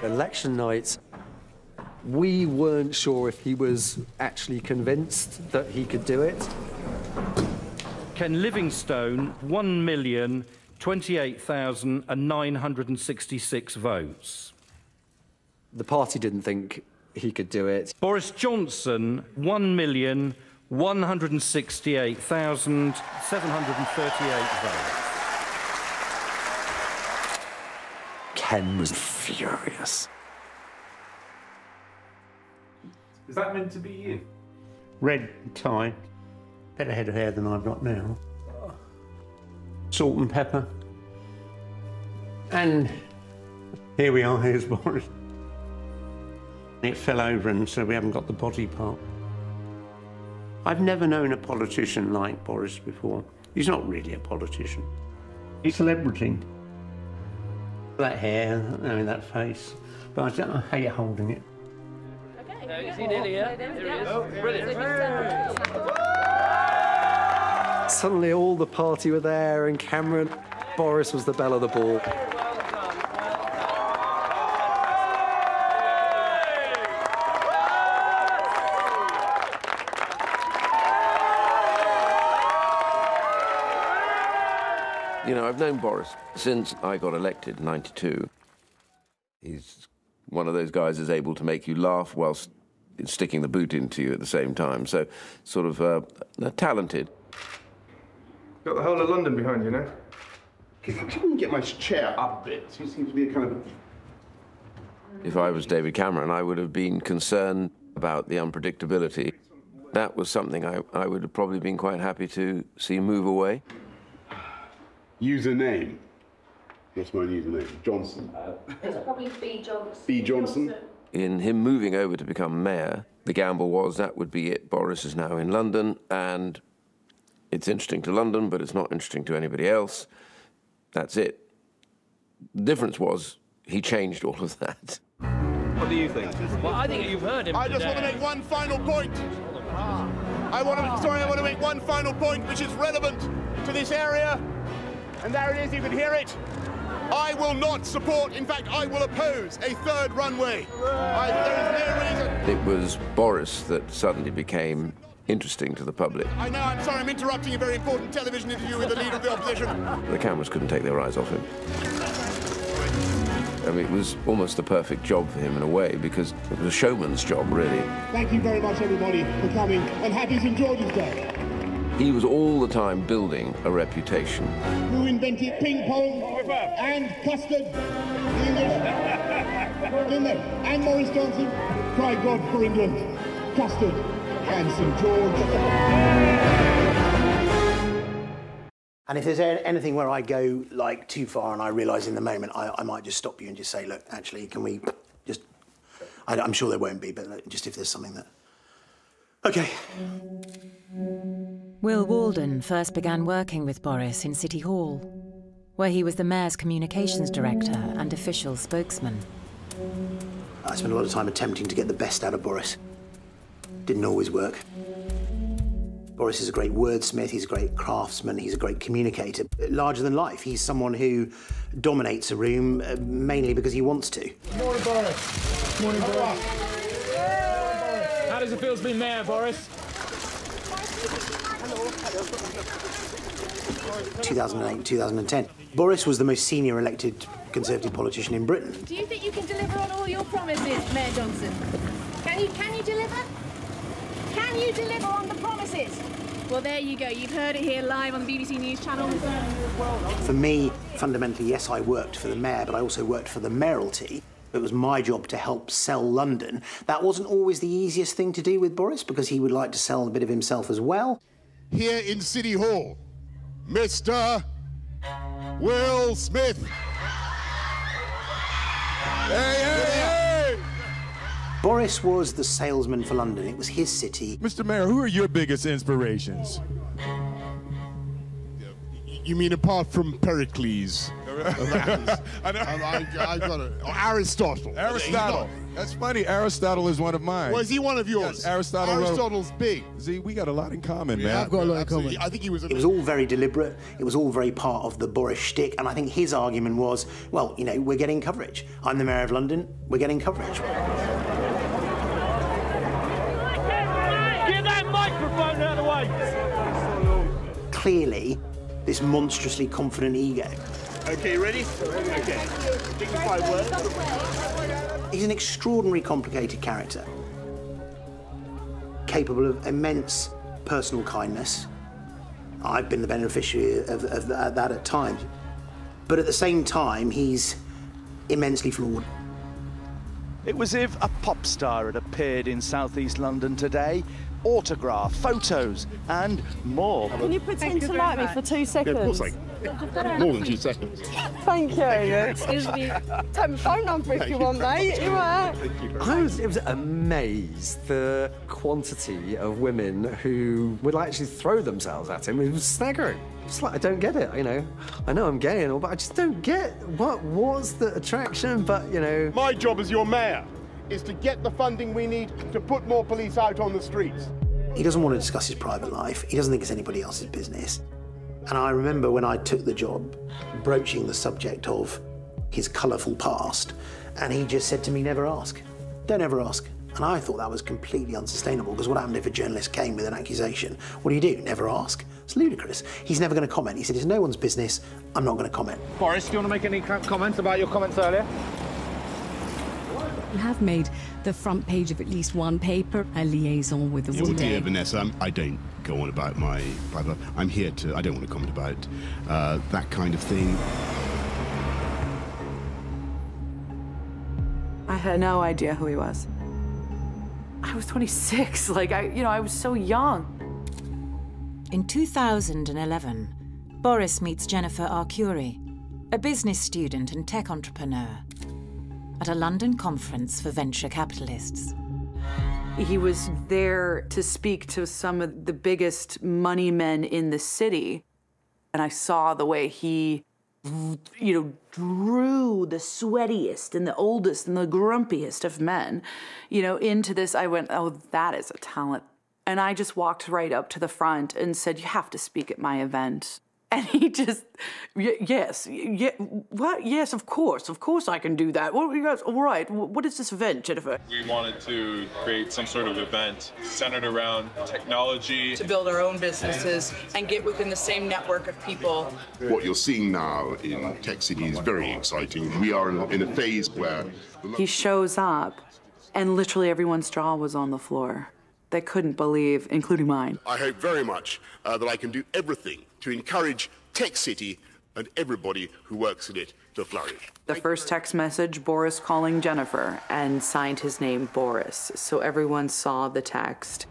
Election night, we weren't sure if he was actually convinced that he could do it. Ken Livingstone, 1,028,966 votes. The party didn't think he could do it. Boris Johnson, 1,168,738 votes. Ken was furious. Is that meant to be you? Red tie, better head of hair than I've got now. Salt and pepper. And here we are, here's Boris. It fell over and so we haven't got the body part. I've never known a politician like Boris before. He's not really a politician. He's a celebrity. That hair, I mean, that face. But I, I hate holding it. is he nearly here? Oh, there he is. Oh, brilliant. Suddenly, all the party were there, and Cameron, Boris was the belle of the ball. You I've known Boris since I got elected in 92. He's one of those guys who's able to make you laugh whilst sticking the boot into you at the same time. So, sort of uh, talented. Got the whole of London behind you now. If I Can you get my chair up a bit? He seems to be a kind of. If I was David Cameron, I would have been concerned about the unpredictability. That was something I, I would have probably been quite happy to see move away. Username. What's my username? Johnson. Uh, it's probably B. Johnson. B. Johnson. In him moving over to become mayor, the gamble was that would be it. Boris is now in London, and it's interesting to London, but it's not interesting to anybody else. That's it. The difference was he changed all of that. What do you think? Well, I think you've heard him. I just want to make one final point. Ah. I want to, sorry, I want to make one final point which is relevant to this area. And there it is, you can hear it. I will not support, in fact, I will oppose a third runway. I, there is no reason. It was Boris that suddenly became interesting to the public. I know, I'm sorry, I'm interrupting a very important television interview with the leader of the opposition. The cameras couldn't take their eyes off him. I mean, it was almost the perfect job for him in a way because it was a showman's job, really. Thank you very much, everybody, for coming, and happy St. George's Day. He was all the time building a reputation. Who invented ping pong and custard? English. Didn't they? And Maurice Johnson. Cry God for England. Custard and St. George. And if there's anything where I go like too far and I realise in the moment, I, I might just stop you and just say, look, actually, can we just? I, I'm sure there won't be, but just if there's something that. Okay. Will Walden first began working with Boris in City Hall, where he was the mayor's communications director and official spokesman. I spent a lot of time attempting to get the best out of Boris. Didn't always work. Boris is a great wordsmith, he's a great craftsman, he's a great communicator. Larger than life, he's someone who dominates a room uh, mainly because he wants to. Morning, Boris. Morning, Boris. How does it feel to be mayor, Boris? 2008, 2010. Boris was the most senior elected Conservative politician in Britain. Do you think you can deliver on all your promises, Mayor Johnson? Can you can you deliver? Can you deliver on the promises? Well, there you go. You've heard it here live on the BBC News Channel. For me, fundamentally, yes, I worked for the mayor, but I also worked for the mayoralty. It was my job to help sell London. That wasn't always the easiest thing to do with Boris because he would like to sell a bit of himself as well. Here in City Hall, Mr. Will Smith. Hey, hey, hey! Boris was the salesman for London. It was his city. Mr. Mayor, who are your biggest inspirations? You mean apart from Pericles? I know. I, I got it. Oh, Aristotle. Aristotle. That's funny. Aristotle is one of mine. Was he one of yours? Yes, Aristotle. wrote- Aristotle's big. See, we got a lot in common, man. I've got a lot in common. I think he was. A It was all very deliberate. It was all very part of the Boris shtick. And I think his argument was, well, you know, we're getting coverage. I'm the mayor of London. We're getting coverage. Get that microphone out of the way. Clearly, this monstrously confident ego. Okay, ready? Okay. Dignified words. He's an extraordinarily complicated character, capable of immense personal kindness. I've been the beneficiary of, of that, that at times. But at the same time, he's immensely flawed. It was if a pop star had appeared in southeast London today. Autograph, photos, and more. Can you pretend to like me for two seconds? of course I More than two seconds. Thank you. Excuse me. Take my phone number if you want, mate. You are. I was, it was amazed the quantity of women who would actually throw themselves at him. It was staggering. It's like I don't get it. You know, I know I'm gay and all, but I just don't get what was the attraction. But you know, My job as your mayor is to get the funding we need to put more police out on the streets. He doesn't want to discuss his private life. He doesn't think it's anybody else's business. And I remember when I took the job, broaching the subject of his colourful past, and he just said to me, never ask. Don't ever ask. And I thought that was completely unsustainable because what happened if a journalist came with an accusation? What do you do? Never ask? It's ludicrous. He's never going to comment. He said, it's no one's business. I'm not going to comment. Boris, do you want to make any comments about your comments earlier? You have made the front page of at least one paper, a liaison with the Oh woman. dear, Vanessa, I don't go on about my private. I'm here to. I don't want to comment about uh, that kind of thing. I had no idea who he was. I was 26. Like, I, you know, I was so young. In 2011, Boris meets Jennifer Arcuri, a business student and tech entrepreneur, at a London conference for venture capitalists. He was there to speak to some of the biggest money men in the city. And I saw the way he, you know, drew the sweatiest and the oldest and the grumpiest of men, you know, into this. I went, oh, that is a talent. And I just walked right up to the front and said, you have to speak at my event. And he just, "Y- yes, yeah, what? Yes, of course, of course I can do that. Well, you guys, all right, what is this event, Jennifer? We wanted to create some sort of event centered around technology. to build our own businesses and get within the same network of people. What you're seeing now in Tech City is very exciting. We are in, in a phase where He shows up, and literally everyone's jaw was on the floor. They couldn't believe, including mine. I hope very much uh, that I can do everything to encourage Tech City and everybody who works in it to flourish. The first text message, Boris calling Jennifer, and signed his name Boris. So everyone saw the text.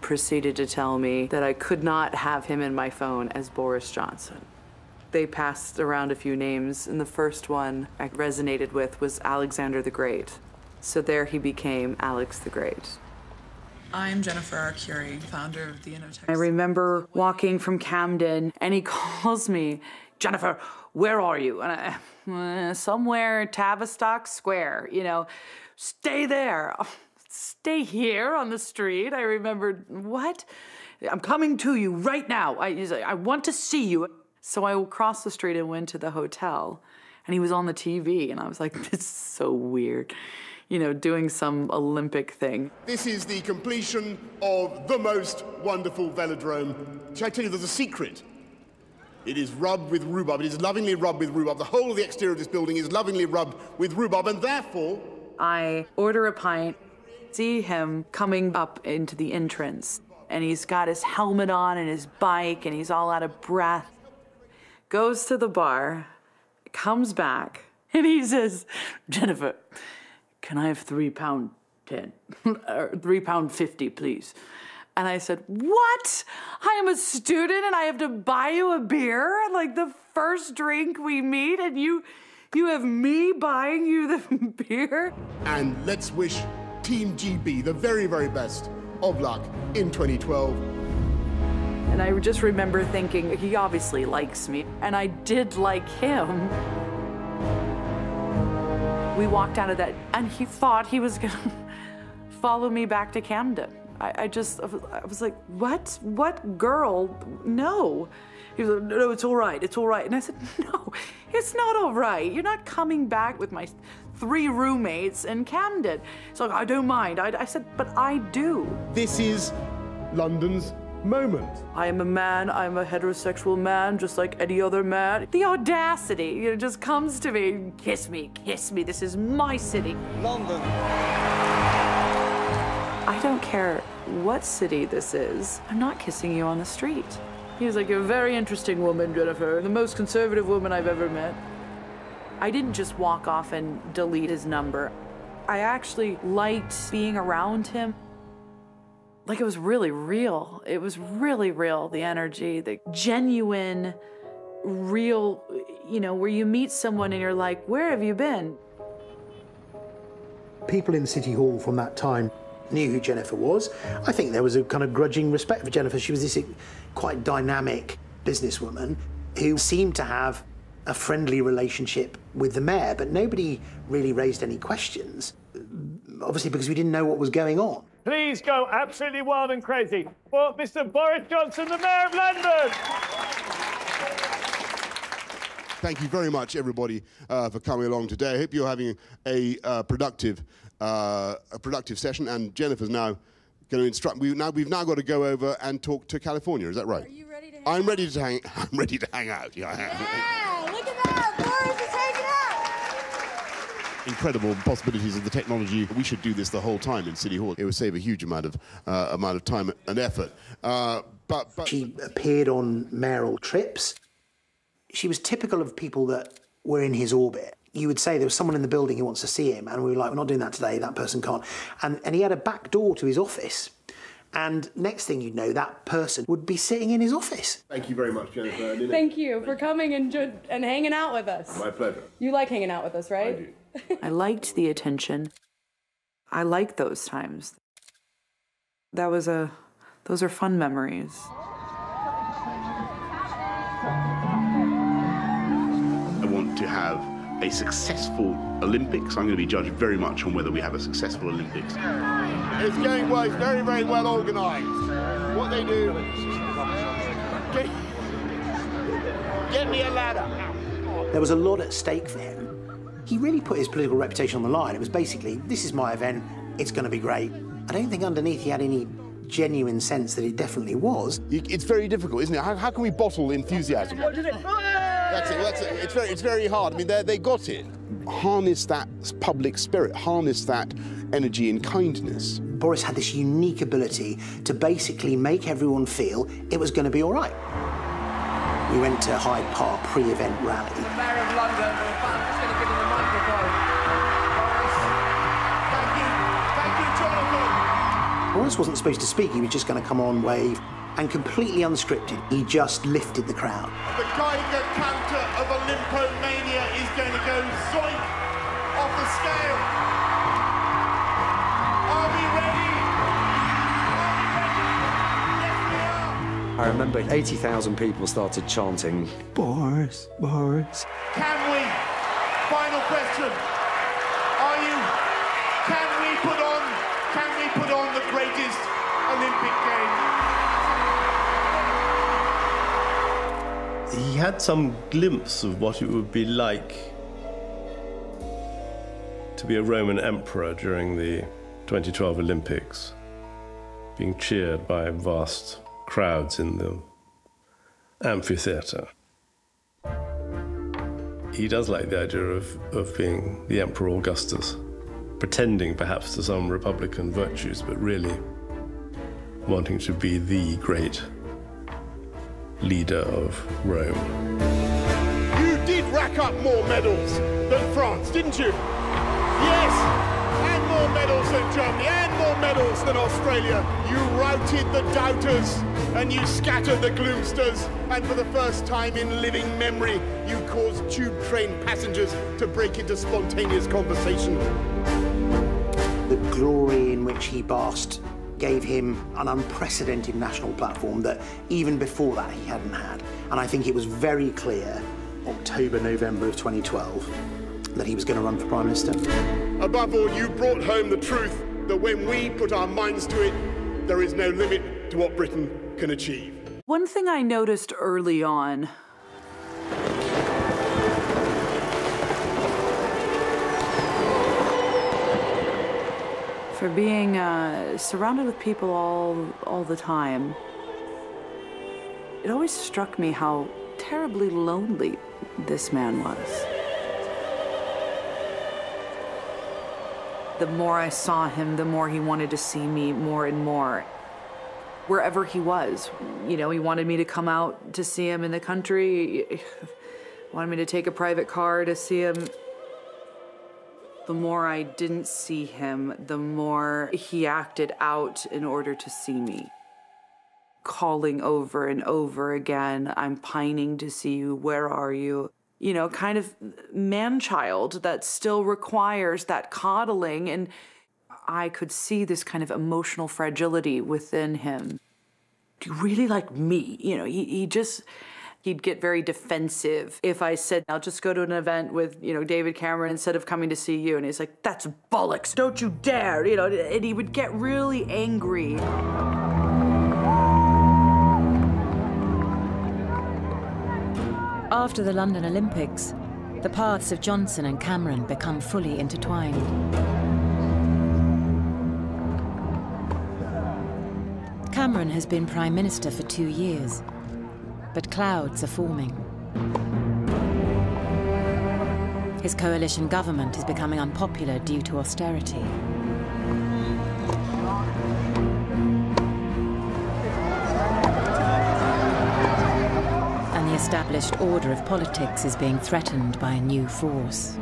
Proceeded to tell me that I could not have him in my phone as Boris Johnson. They passed around a few names, and the first one I resonated with was Alexander the Great. So there he became Alex the Great. I'm Jennifer Arcuri, founder of the Innotech. I remember walking from Camden and he calls me, Jennifer, where are you? And I, "Uh, somewhere Tavistock Square, you know, stay there. "Oh, Stay here on the street. I remembered, what? I'm coming to you right now. I, I want to see you. So I crossed the street and went to the hotel and he was on the TV and I was like, this is so weird. You know, doing some Olympic thing. This is the completion of the most wonderful velodrome. Shall I tell you there's a secret? It is rubbed with rhubarb. It is lovingly rubbed with rhubarb. The whole of the exterior of this building is lovingly rubbed with rhubarb, and therefore, I order a pint, see him coming up into the entrance, and he's got his helmet on and his bike, and he's all out of breath. Goes to the bar, comes back, and he says, Jennifer, can I have three pound ten? or three pound fifty, please. And I said, What? I am a student and I have to buy you a beer? Like the first drink we meet, and you you have me buying you the beer? and let's wish Team GB the very, very best of luck in 2012. And I just remember thinking, he obviously likes me. And I did like him. We walked out of that, and he thought he was gonna follow me back to Camden. I, I just, I was, like, what? What girl? No. He was like, no, it's all right, it's all right. And I said, no, it's not all right. You're not coming back with my three roommates in Camden. So I don't mind. I, I said, but I do. This is London's moment. I am a man, I'm a heterosexual man, just like any other man. The audacity, you know, just comes to me. Kiss me, kiss me, this is my city. London. I don't care what city this is. I'm not kissing you on the street. He was like, You're a very interesting woman, Jennifer. The most conservative woman I've ever met. I didn't just walk off and delete his number. I actually liked being around him. Like it was really real. It was really real, the energy, the genuine, real, you know, where you meet someone and you're like, where have you been? People in City Hall from that time knew who Jennifer was. I think there was a kind of grudging respect for Jennifer. She was this uh, quite dynamic businesswoman who seemed to have a friendly relationship with the mayor, but nobody really raised any questions, obviously because we didn't know what was going on. Please go absolutely wild and crazy for Mr. Boris Johnson, the Mayor of London. Thank you very much, everybody, uh, for coming along today. I hope you're having a uh, productive, uh, a productive session. And Jennifer's now going to instruct. We now we've now got to go over and talk to California. Is that right? Are you ready to? Hang I'm out? ready to hang. I'm ready to hang out. Yeah. yeah look at that. Boris is hanging out. Incredible possibilities of the technology. We should do this the whole time in City Hall. It would save a huge amount of uh, amount of time and effort. Uh, but, but she appeared on mayoral trips she was typical of people that were in his orbit. You would say there was someone in the building who wants to see him, and we were like, we're not doing that today, that person can't. And, and he had a back door to his office. And next thing you'd know, that person would be sitting in his office. Thank you very much, Jennifer. Thank you for coming and, and hanging out with us. My pleasure. You like hanging out with us, right? I do. I liked the attention. I liked those times. That was a, those are fun memories. I want to have a successful Olympics. I'm going to be judged very much on whether we have a successful Olympics. It's going well. It's very, very well organised. What they do... Get, get me a ladder. There was a lot at stake for him. He really put his political reputation on the line. It was basically, this is my event, it's going to be great. I don't think underneath he had any genuine sense that it definitely was. It's very difficult, isn't it? How, how can we bottle enthusiasm? That's it. That's it. It's very, it's very hard. I mean, they got it. Harness that public spirit. Harness that energy and kindness. Boris had this unique ability to basically make everyone feel it was going to be all right. We went to Hyde Park pre-event rally. Jonathan. Boris wasn't supposed to speak. He was just going to come on, wave, and completely unscripted, he just lifted the crowd. The Geiger counter of Olympomania is going to go zoink off the scale. Are we ready? I remember 80,000 people started chanting, Boris, Boris. Can we? Final question. Are you? Can we put on? Can we put on the greatest Olympic Games? he had some glimpse of what it would be like to be a Roman emperor during the 2012 Olympics, being cheered by vast crowds in the amphitheatre. He does like the idea of, of being the Emperor Augustus, pretending perhaps to some Republican virtues, but really wanting to be the great leader of Rome. You did rack up more medals than France, didn't you? Yes, and more medals than Germany, and more medals than Australia. You routed the doubters, and you scattered the gloomsters, and for the first time in living memory, you caused tube train passengers to break into spontaneous conversation. The glory in which he basked gave him an unprecedented national platform that even before that he hadn't had. And I think it was very clear, October, November of 2012, that he was going to run for Prime Minister. Above all, you brought home the truth that when we put our minds to it, there is no limit to what Britain can achieve. One thing I noticed early on for being uh, surrounded with people all, all the time. It always struck me how terribly lonely this man was. The more I saw him, the more he wanted to see me more and more. Wherever he was, you know, he wanted me to come out to see him in the country. wanted me to take a private car to see him. The more I didn't see him, the more he acted out in order to see me. Calling over and over again, I'm pining to see you, where are you? You know, kind of man child that still requires that coddling. And I could see this kind of emotional fragility within him. Do you really like me? You know, he, he just he'd get very defensive if I said, I'll just go to an event with, you know, David Cameron instead of coming to see you. And he's like, that's bollocks, don't you dare, you know, and he would get really angry. After the London Olympics, the paths of Johnson and Cameron become fully intertwined. Cameron has been Prime Minister for two years, but clouds are forming. His coalition government is becoming unpopular due to austerity. And the established order of politics is being threatened by a new force.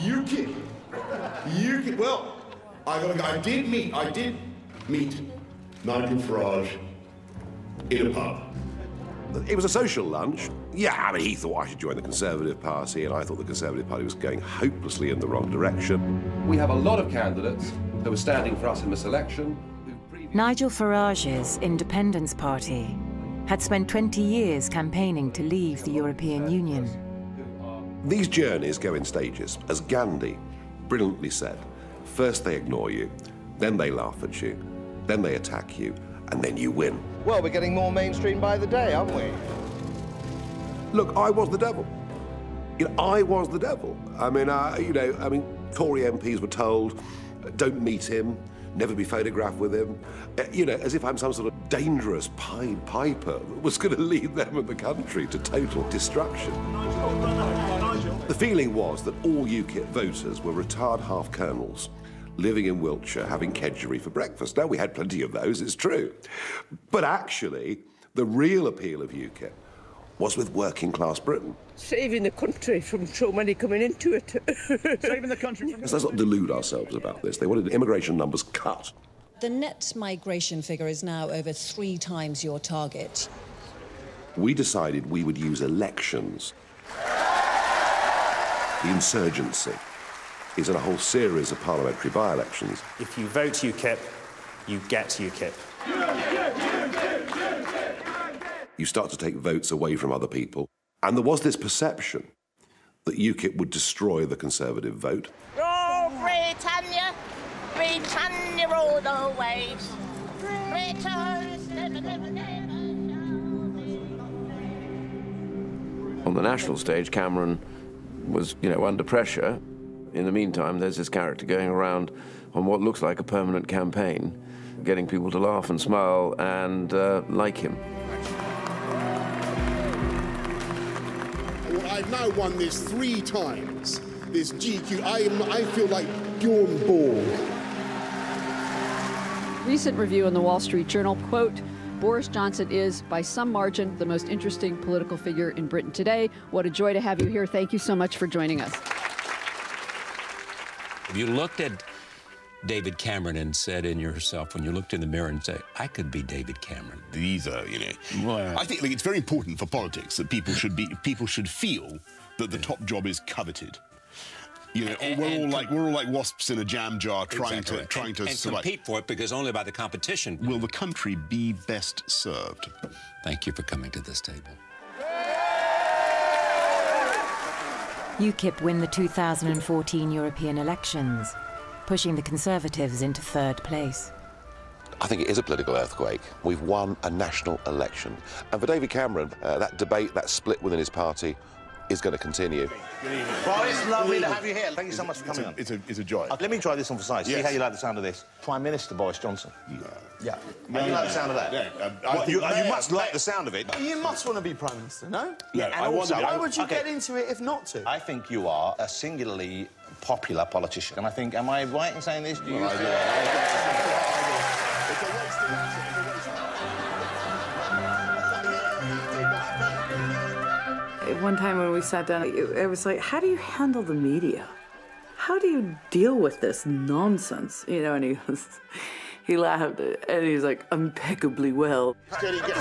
UKIP. UKIP. Well, I. I did meet. I did meet Nigel Farage in a pub. It was a social lunch. Yeah, I mean, he thought I should join the Conservative Party, and I thought the Conservative Party was going hopelessly in the wrong direction. We have a lot of candidates who are standing for us in this election. Nigel Farage's Independence Party had spent 20 years campaigning to leave the European Union. These journeys go in stages. As Gandhi brilliantly said, first they ignore you, then they laugh at you, then they attack you, and then you win. Well, we're getting more mainstream by the day, aren't we? Look, I was the devil. You know, I was the devil. I mean, uh, you know, I mean, Tory MPs were told, don't meet him, never be photographed with him. Uh, you know, as if I'm some sort of dangerous Pied Piper that was going to lead them and the country to total destruction. The feeling was that all UKIP voters were retired half-colonels living in Wiltshire having kedgeree for breakfast. Now, we had plenty of those, it's true. But actually, the real appeal of UKIP was with working class Britain. Saving the country from so many coming into it. Saving the country from... Let's not delude ourselves about this. They wanted immigration numbers cut. The net migration figure is now over three times your target. We decided we would use elections. The insurgency is in a whole series of parliamentary by-elections. If you vote UKIP, you get UKIP. You start to take votes away from other people. And there was this perception that UKIP would destroy the Conservative vote. Oh, Britannia, Britannia all the ways. Britain's never, never, never. On the national stage, Cameron was, you know, under pressure. In the meantime, there's this character going around on what looks like a permanent campaign, getting people to laugh and smile and uh, like him. Well, I've now won this three times. This GQ. I, am, I feel like Bjorn Borg. Recent review in the Wall Street Journal, quote, Boris Johnson is, by some margin, the most interesting political figure in Britain today. What a joy to have you here. Thank you so much for joining us. Have you looked at David Cameron and said in yourself, when you looked in the mirror and say, I could be David Cameron? These are, you know, I think like, it's very important for politics that people should be people should feel that the top job is coveted. You know, And- we're all like we're all like wasps in a jam jar trying Exactly. to trying to and, and survive. compete for it because only by the competition will the country be best served. Thank you for coming to this table. UKIP win the 2014 European elections, pushing the Conservatives into third place. I think it is a political earthquake. We've won a national election. And for David Cameron, uh, that debate, that split within his party, is going to continue. Well, it's lovely to have you here. Thank you so much for coming on. It's a, it's a joy. Uh, let me try this on for size. See how you like the sound of this. Prime Minister Boris Johnson. Yeah. No, How do you like no, the sound of that? yeah, um, I What, you, mayor- you must like the sound of it. You must want to be Prime Minister, no? Yeah, No, and I want also, to be- Why would you okay, get into it if not to? I think you are a singularly popular politician. And I think, am I right in saying this? Do you One time when we sat down, it, it was like, how do you handle the media? How do you deal with this nonsense? You know, and he was, he laughed and he's like, impeccably well. Steady, get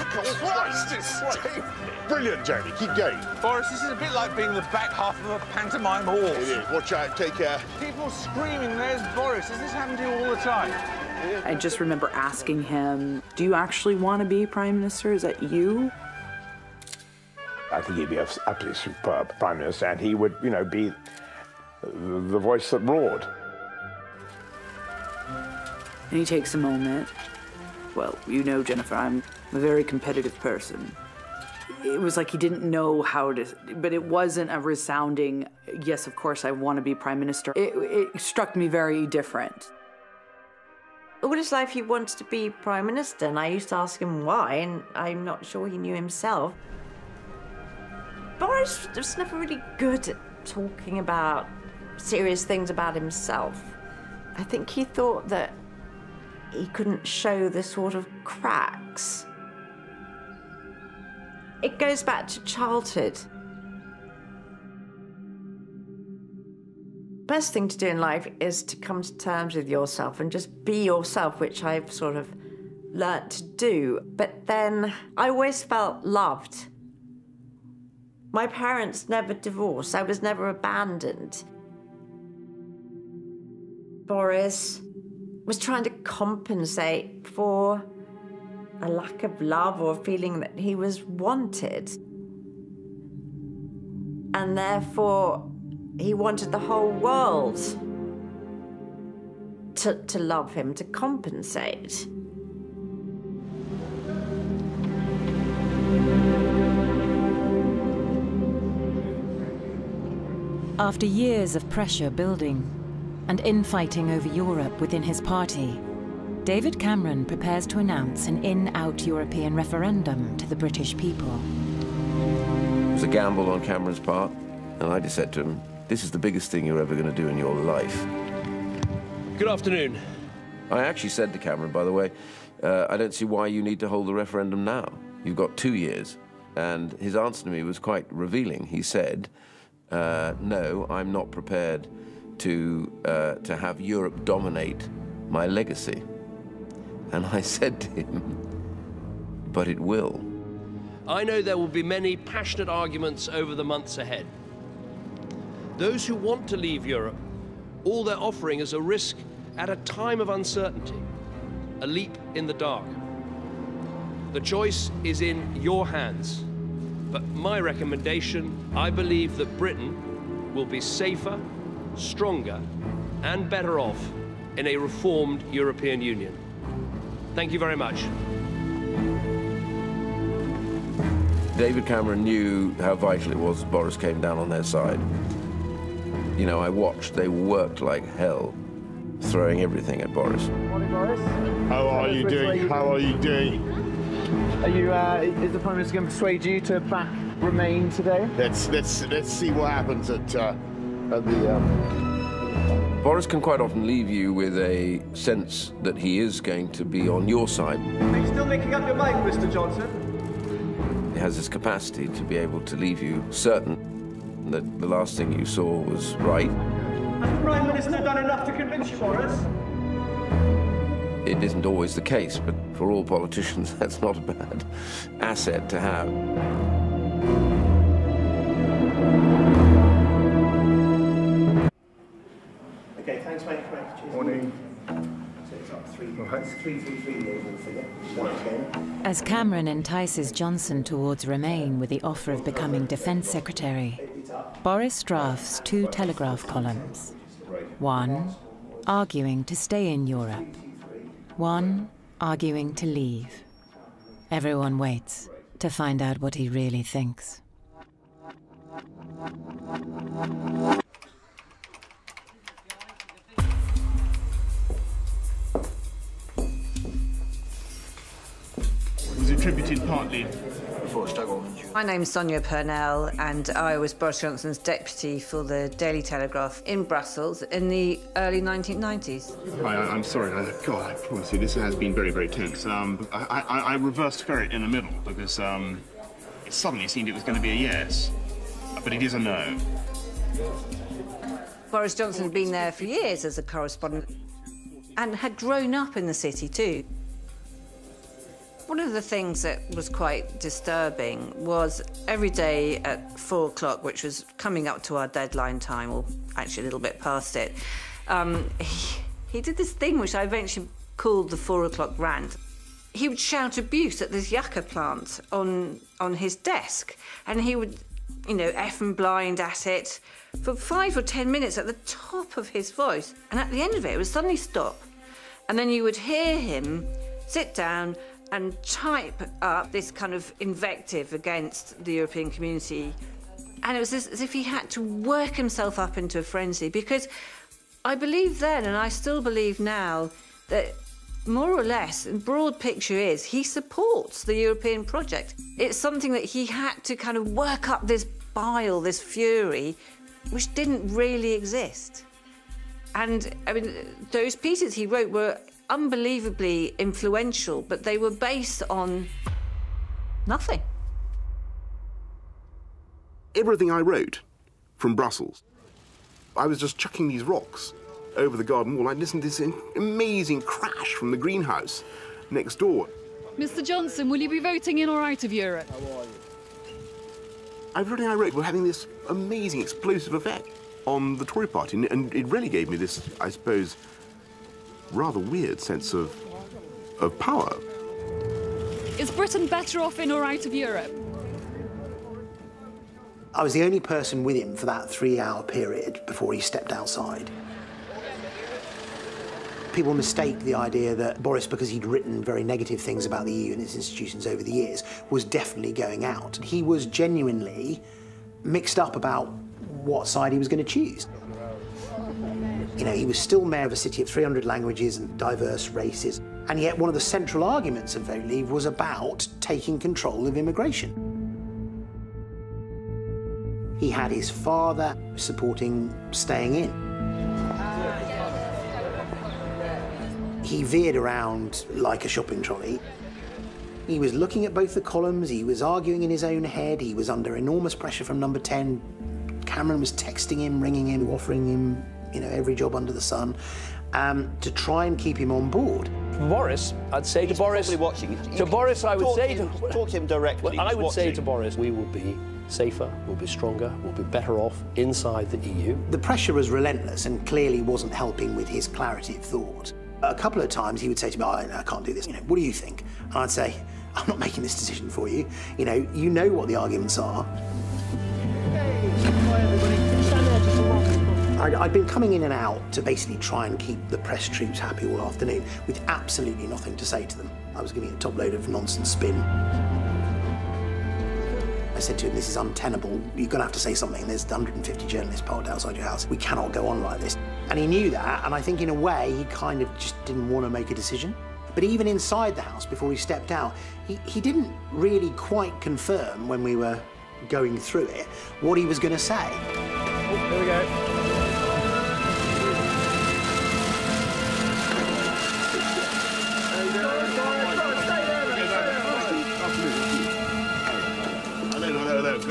Brilliant, Jamie. Keep going. Boris, this is a bit like being the back half of a pantomime horse. It is. Watch out. Take care. People screaming, there's Boris. Does this happen to you all the time? I just remember asking him, do you actually want to be prime minister? Is that you? I think he'd be an absolutely superb prime minister, and he would, you know, be the voice that roared. And he takes a moment. Well, you know, Jennifer, I'm a very competitive person. It was like he didn't know how to, but it wasn't a resounding, yes, of course, I want to be prime minister. It, it struck me very different. All his life he wanted to be prime minister, and I used to ask him why, and I'm not sure he knew himself. Boris was never really good at talking about serious things about himself. I think he thought that he couldn't show the sort of cracks. It goes back to childhood. Best thing to do in life is to come to terms with yourself and just be yourself, which I've sort of learnt to do. But then I always felt loved. My parents never divorced. I was never abandoned. Boris was trying to compensate for a lack of love or feeling that he was wanted. And therefore, he wanted the whole world to, to love him, to compensate. After years of pressure building and infighting over Europe within his party, David Cameron prepares to announce an in-out European referendum to the British people. It was a gamble on Cameron's part, and I just said to him, this is the biggest thing you're ever going to do in your life. Good afternoon. I actually said to Cameron, by the way, uh, I don't see why you need to hold the referendum now. You've got two years. And his answer to me was quite revealing. He said, uh, no, I'm not prepared to, uh, to have Europe dominate my legacy. And I said to him, but it will. I know there will be many passionate arguments over the months ahead. Those who want to leave Europe, all they're offering is a risk at a time of uncertainty, a leap in the dark. The choice is in your hands. But my recommendation, I believe that Britain will be safer, stronger, and better off in a reformed European Union. Thank you very much. David Cameron knew how vital it was Boris came down on their side. You know, I watched, they worked like hell, throwing everything at Boris. Morning, Boris. How are you doing? How are you doing? Are you? Uh, is the Prime Minister going to persuade you to back Remain today? Let's let's let's see what happens at uh, at the. Um... Boris can quite often leave you with a sense that he is going to be on your side. Are you still making up your mind, Mr. Johnson? He has this capacity to be able to leave you certain that the last thing you saw was right. Has the Prime Minister done enough to convince you, Boris? It isn't always the case, but for all politicians, that's not a bad asset to have. Okay, thanks, mate. Morning. As Cameron entices Johnson towards Remain with the offer of becoming Defence Secretary, Boris drafts two telegraph columns. One, arguing to stay in Europe. One, arguing to leave. Everyone waits to find out what he really thinks. was attributed partly My name's Sonia Purnell, and I was Boris Johnson's deputy for the Daily Telegraph in Brussels in the early 1990s. Hi, I, I'm sorry. I, God, I promise you, this has been very, very tense. Um, I, I, I reversed ferret in the middle because um, it suddenly seemed it was going to be a yes. but it is a no. Boris Johnson had been there for years as a correspondent and had grown up in the city too. One of the things that was quite disturbing was every day at four o'clock, which was coming up to our deadline time, or actually a little bit past it, um, he, he did this thing which I eventually called the four o'clock rant. He would shout abuse at this yucca plant on on his desk, and he would, you know, f and blind at it for five or ten minutes at the top of his voice, and at the end of it, it would suddenly stop, and then you would hear him sit down and type up this kind of invective against the European community. And it was as, as if he had to work himself up into a frenzy because I believe then, and I still believe now, that more or less, the broad picture is he supports the European project. It's something that he had to kind of work up this bile, this fury, which didn't really exist. And I mean, those pieces he wrote were unbelievably influential, but they were based on nothing. Everything I wrote from Brussels, I was just chucking these rocks over the garden wall. I listened to this amazing crash from the greenhouse next door. Mr. Johnson, will you be voting in or out of Europe? Everything I wrote were having this amazing explosive effect on the Tory party, and it really gave me this, I suppose, rather weird sense of, of power. Is Britain better off in or out of Europe? I was the only person with him for that three hour period before he stepped outside. People mistake the idea that Boris, because he'd written very negative things about the EU and its institutions over the years, was definitely going out. He was genuinely mixed up about what side he was going to choose. You know, he was still mayor of a city of 300 languages and diverse races, and yet one of the central arguments of Vote Leave was about taking control of immigration. He had his father supporting staying in. He veered around like a shopping trolley. He was looking at both the columns, he was arguing in his own head, he was under enormous pressure from number 10. Cameron was texting him, ringing him, offering him, you know, every job under the sun um, to try and keep him on board. Boris, I'd say to Boris. Probably watching. To Boris, I would talk say him, to talk him directly. Well, I He's would say to Boris, we will be safer, we'll be stronger, we'll be better off inside the EU. The pressure was relentless and clearly wasn't helping with his clarity of thought. A couple of times he would say to me, oh, no, I can't do this. You know, what do you think? And I'd say, I'm not making this decision for you. You know, you know what the arguments are. I'd, I'd been coming in and out to basically try and keep the press troops happy all afternoon with absolutely nothing to say to them. I was giving a top load of nonsense spin. I said to him, this is untenable. You're going to have to say something. There's 150 journalists parked outside your house. We cannot go on like this. And he knew that, and I think in a way he kind of just didn't want to make a decision. But even inside the house, before he stepped out, he, he didn't really quite confirm when we were going through it what he was going to say. Oh, here we go.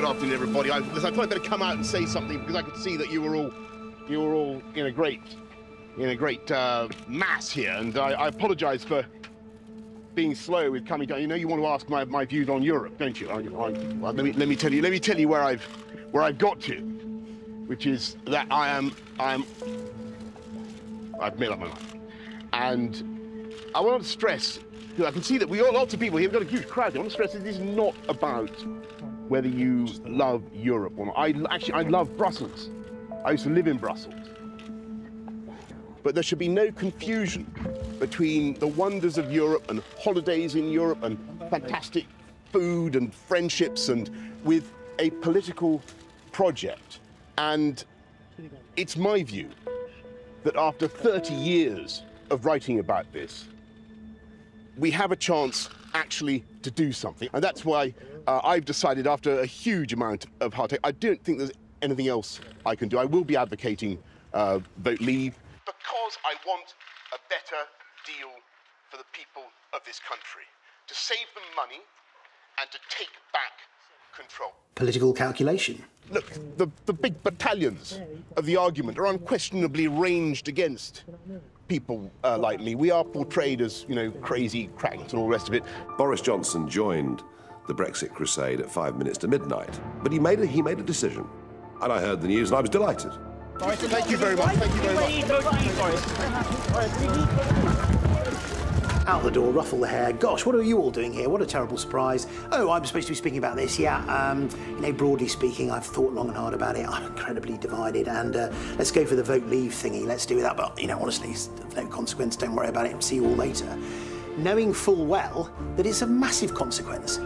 Good afternoon, everybody. I, I thought I'd better come out and say something because I could see that you were all, you were all in a great, in a great uh, mass here, and I, I apologise for being slow with coming down. You know, you want to ask my, my views on Europe, don't you? I, well, let me let me tell you. Let me tell you where I've where I've got to, which is that I am I am I've made up my mind, and I want to stress. I can see that we got lots of people here. We've got a huge crowd. I want to stress that this is not about whether you love Europe or not. I actually I love Brussels. I used to live in Brussels. But there should be no confusion between the wonders of Europe and holidays in Europe and fantastic food and friendships and with a political project. And it's my view that after 30 years of writing about this, we have a chance actually to do something. And that's why uh, I've decided, after a huge amount of heartache, I don't think there's anything else I can do. I will be advocating uh, vote leave because I want a better deal for the people of this country, to save them money and to take back control. Political calculation. Look, the, the big battalions of the argument are unquestionably ranged against people uh, like me. We are portrayed as, you know, crazy cranks and all the rest of it. Boris Johnson joined the Brexit crusade at five minutes to midnight, but he made a, he made a decision. And I heard the news and I was delighted. Thank you very much. Thank you very much. Out the door, ruffle the hair. Gosh, what are you all doing here? What a terrible surprise. Oh, I'm supposed to be speaking about this. Yeah, um, you know, broadly speaking, I've thought long and hard about it. I'm incredibly divided, and uh, let's go for the vote leave thingy. Let's do that. But, you know, honestly, it's of no consequence. Don't worry about it. See you all later. Knowing full well that it's of massive consequence.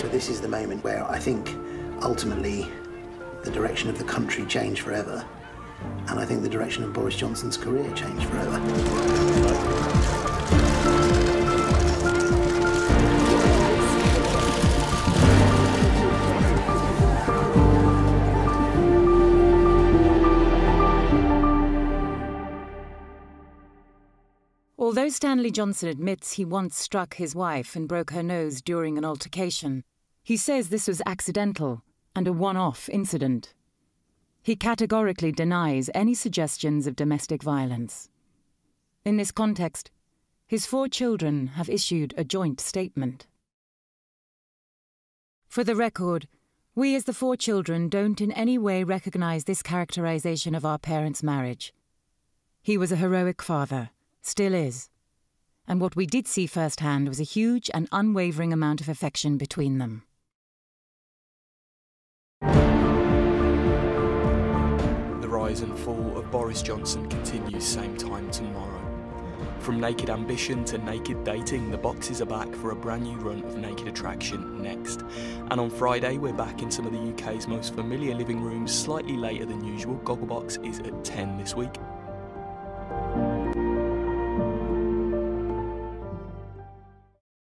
But this is the moment where I think ultimately the direction of the country changed forever. And I think the direction of Boris Johnson's career changed forever. Although Stanley Johnson admits he once struck his wife and broke her nose during an altercation, he says this was accidental and a one off incident. He categorically denies any suggestions of domestic violence. In this context, his four children have issued a joint statement. For the record, we as the four children don't in any way recognise this characterisation of our parents' marriage. He was a heroic father, still is, and what we did see firsthand was a huge and unwavering amount of affection between them. The rise and fall of Boris Johnson continues same time tomorrow. From Naked Ambition to Naked Dating, the boxes are back for a brand new run of Naked Attraction next. And on Friday, we're back in some of the UK's most familiar living rooms, slightly later than usual. Gogglebox is at 10 this week.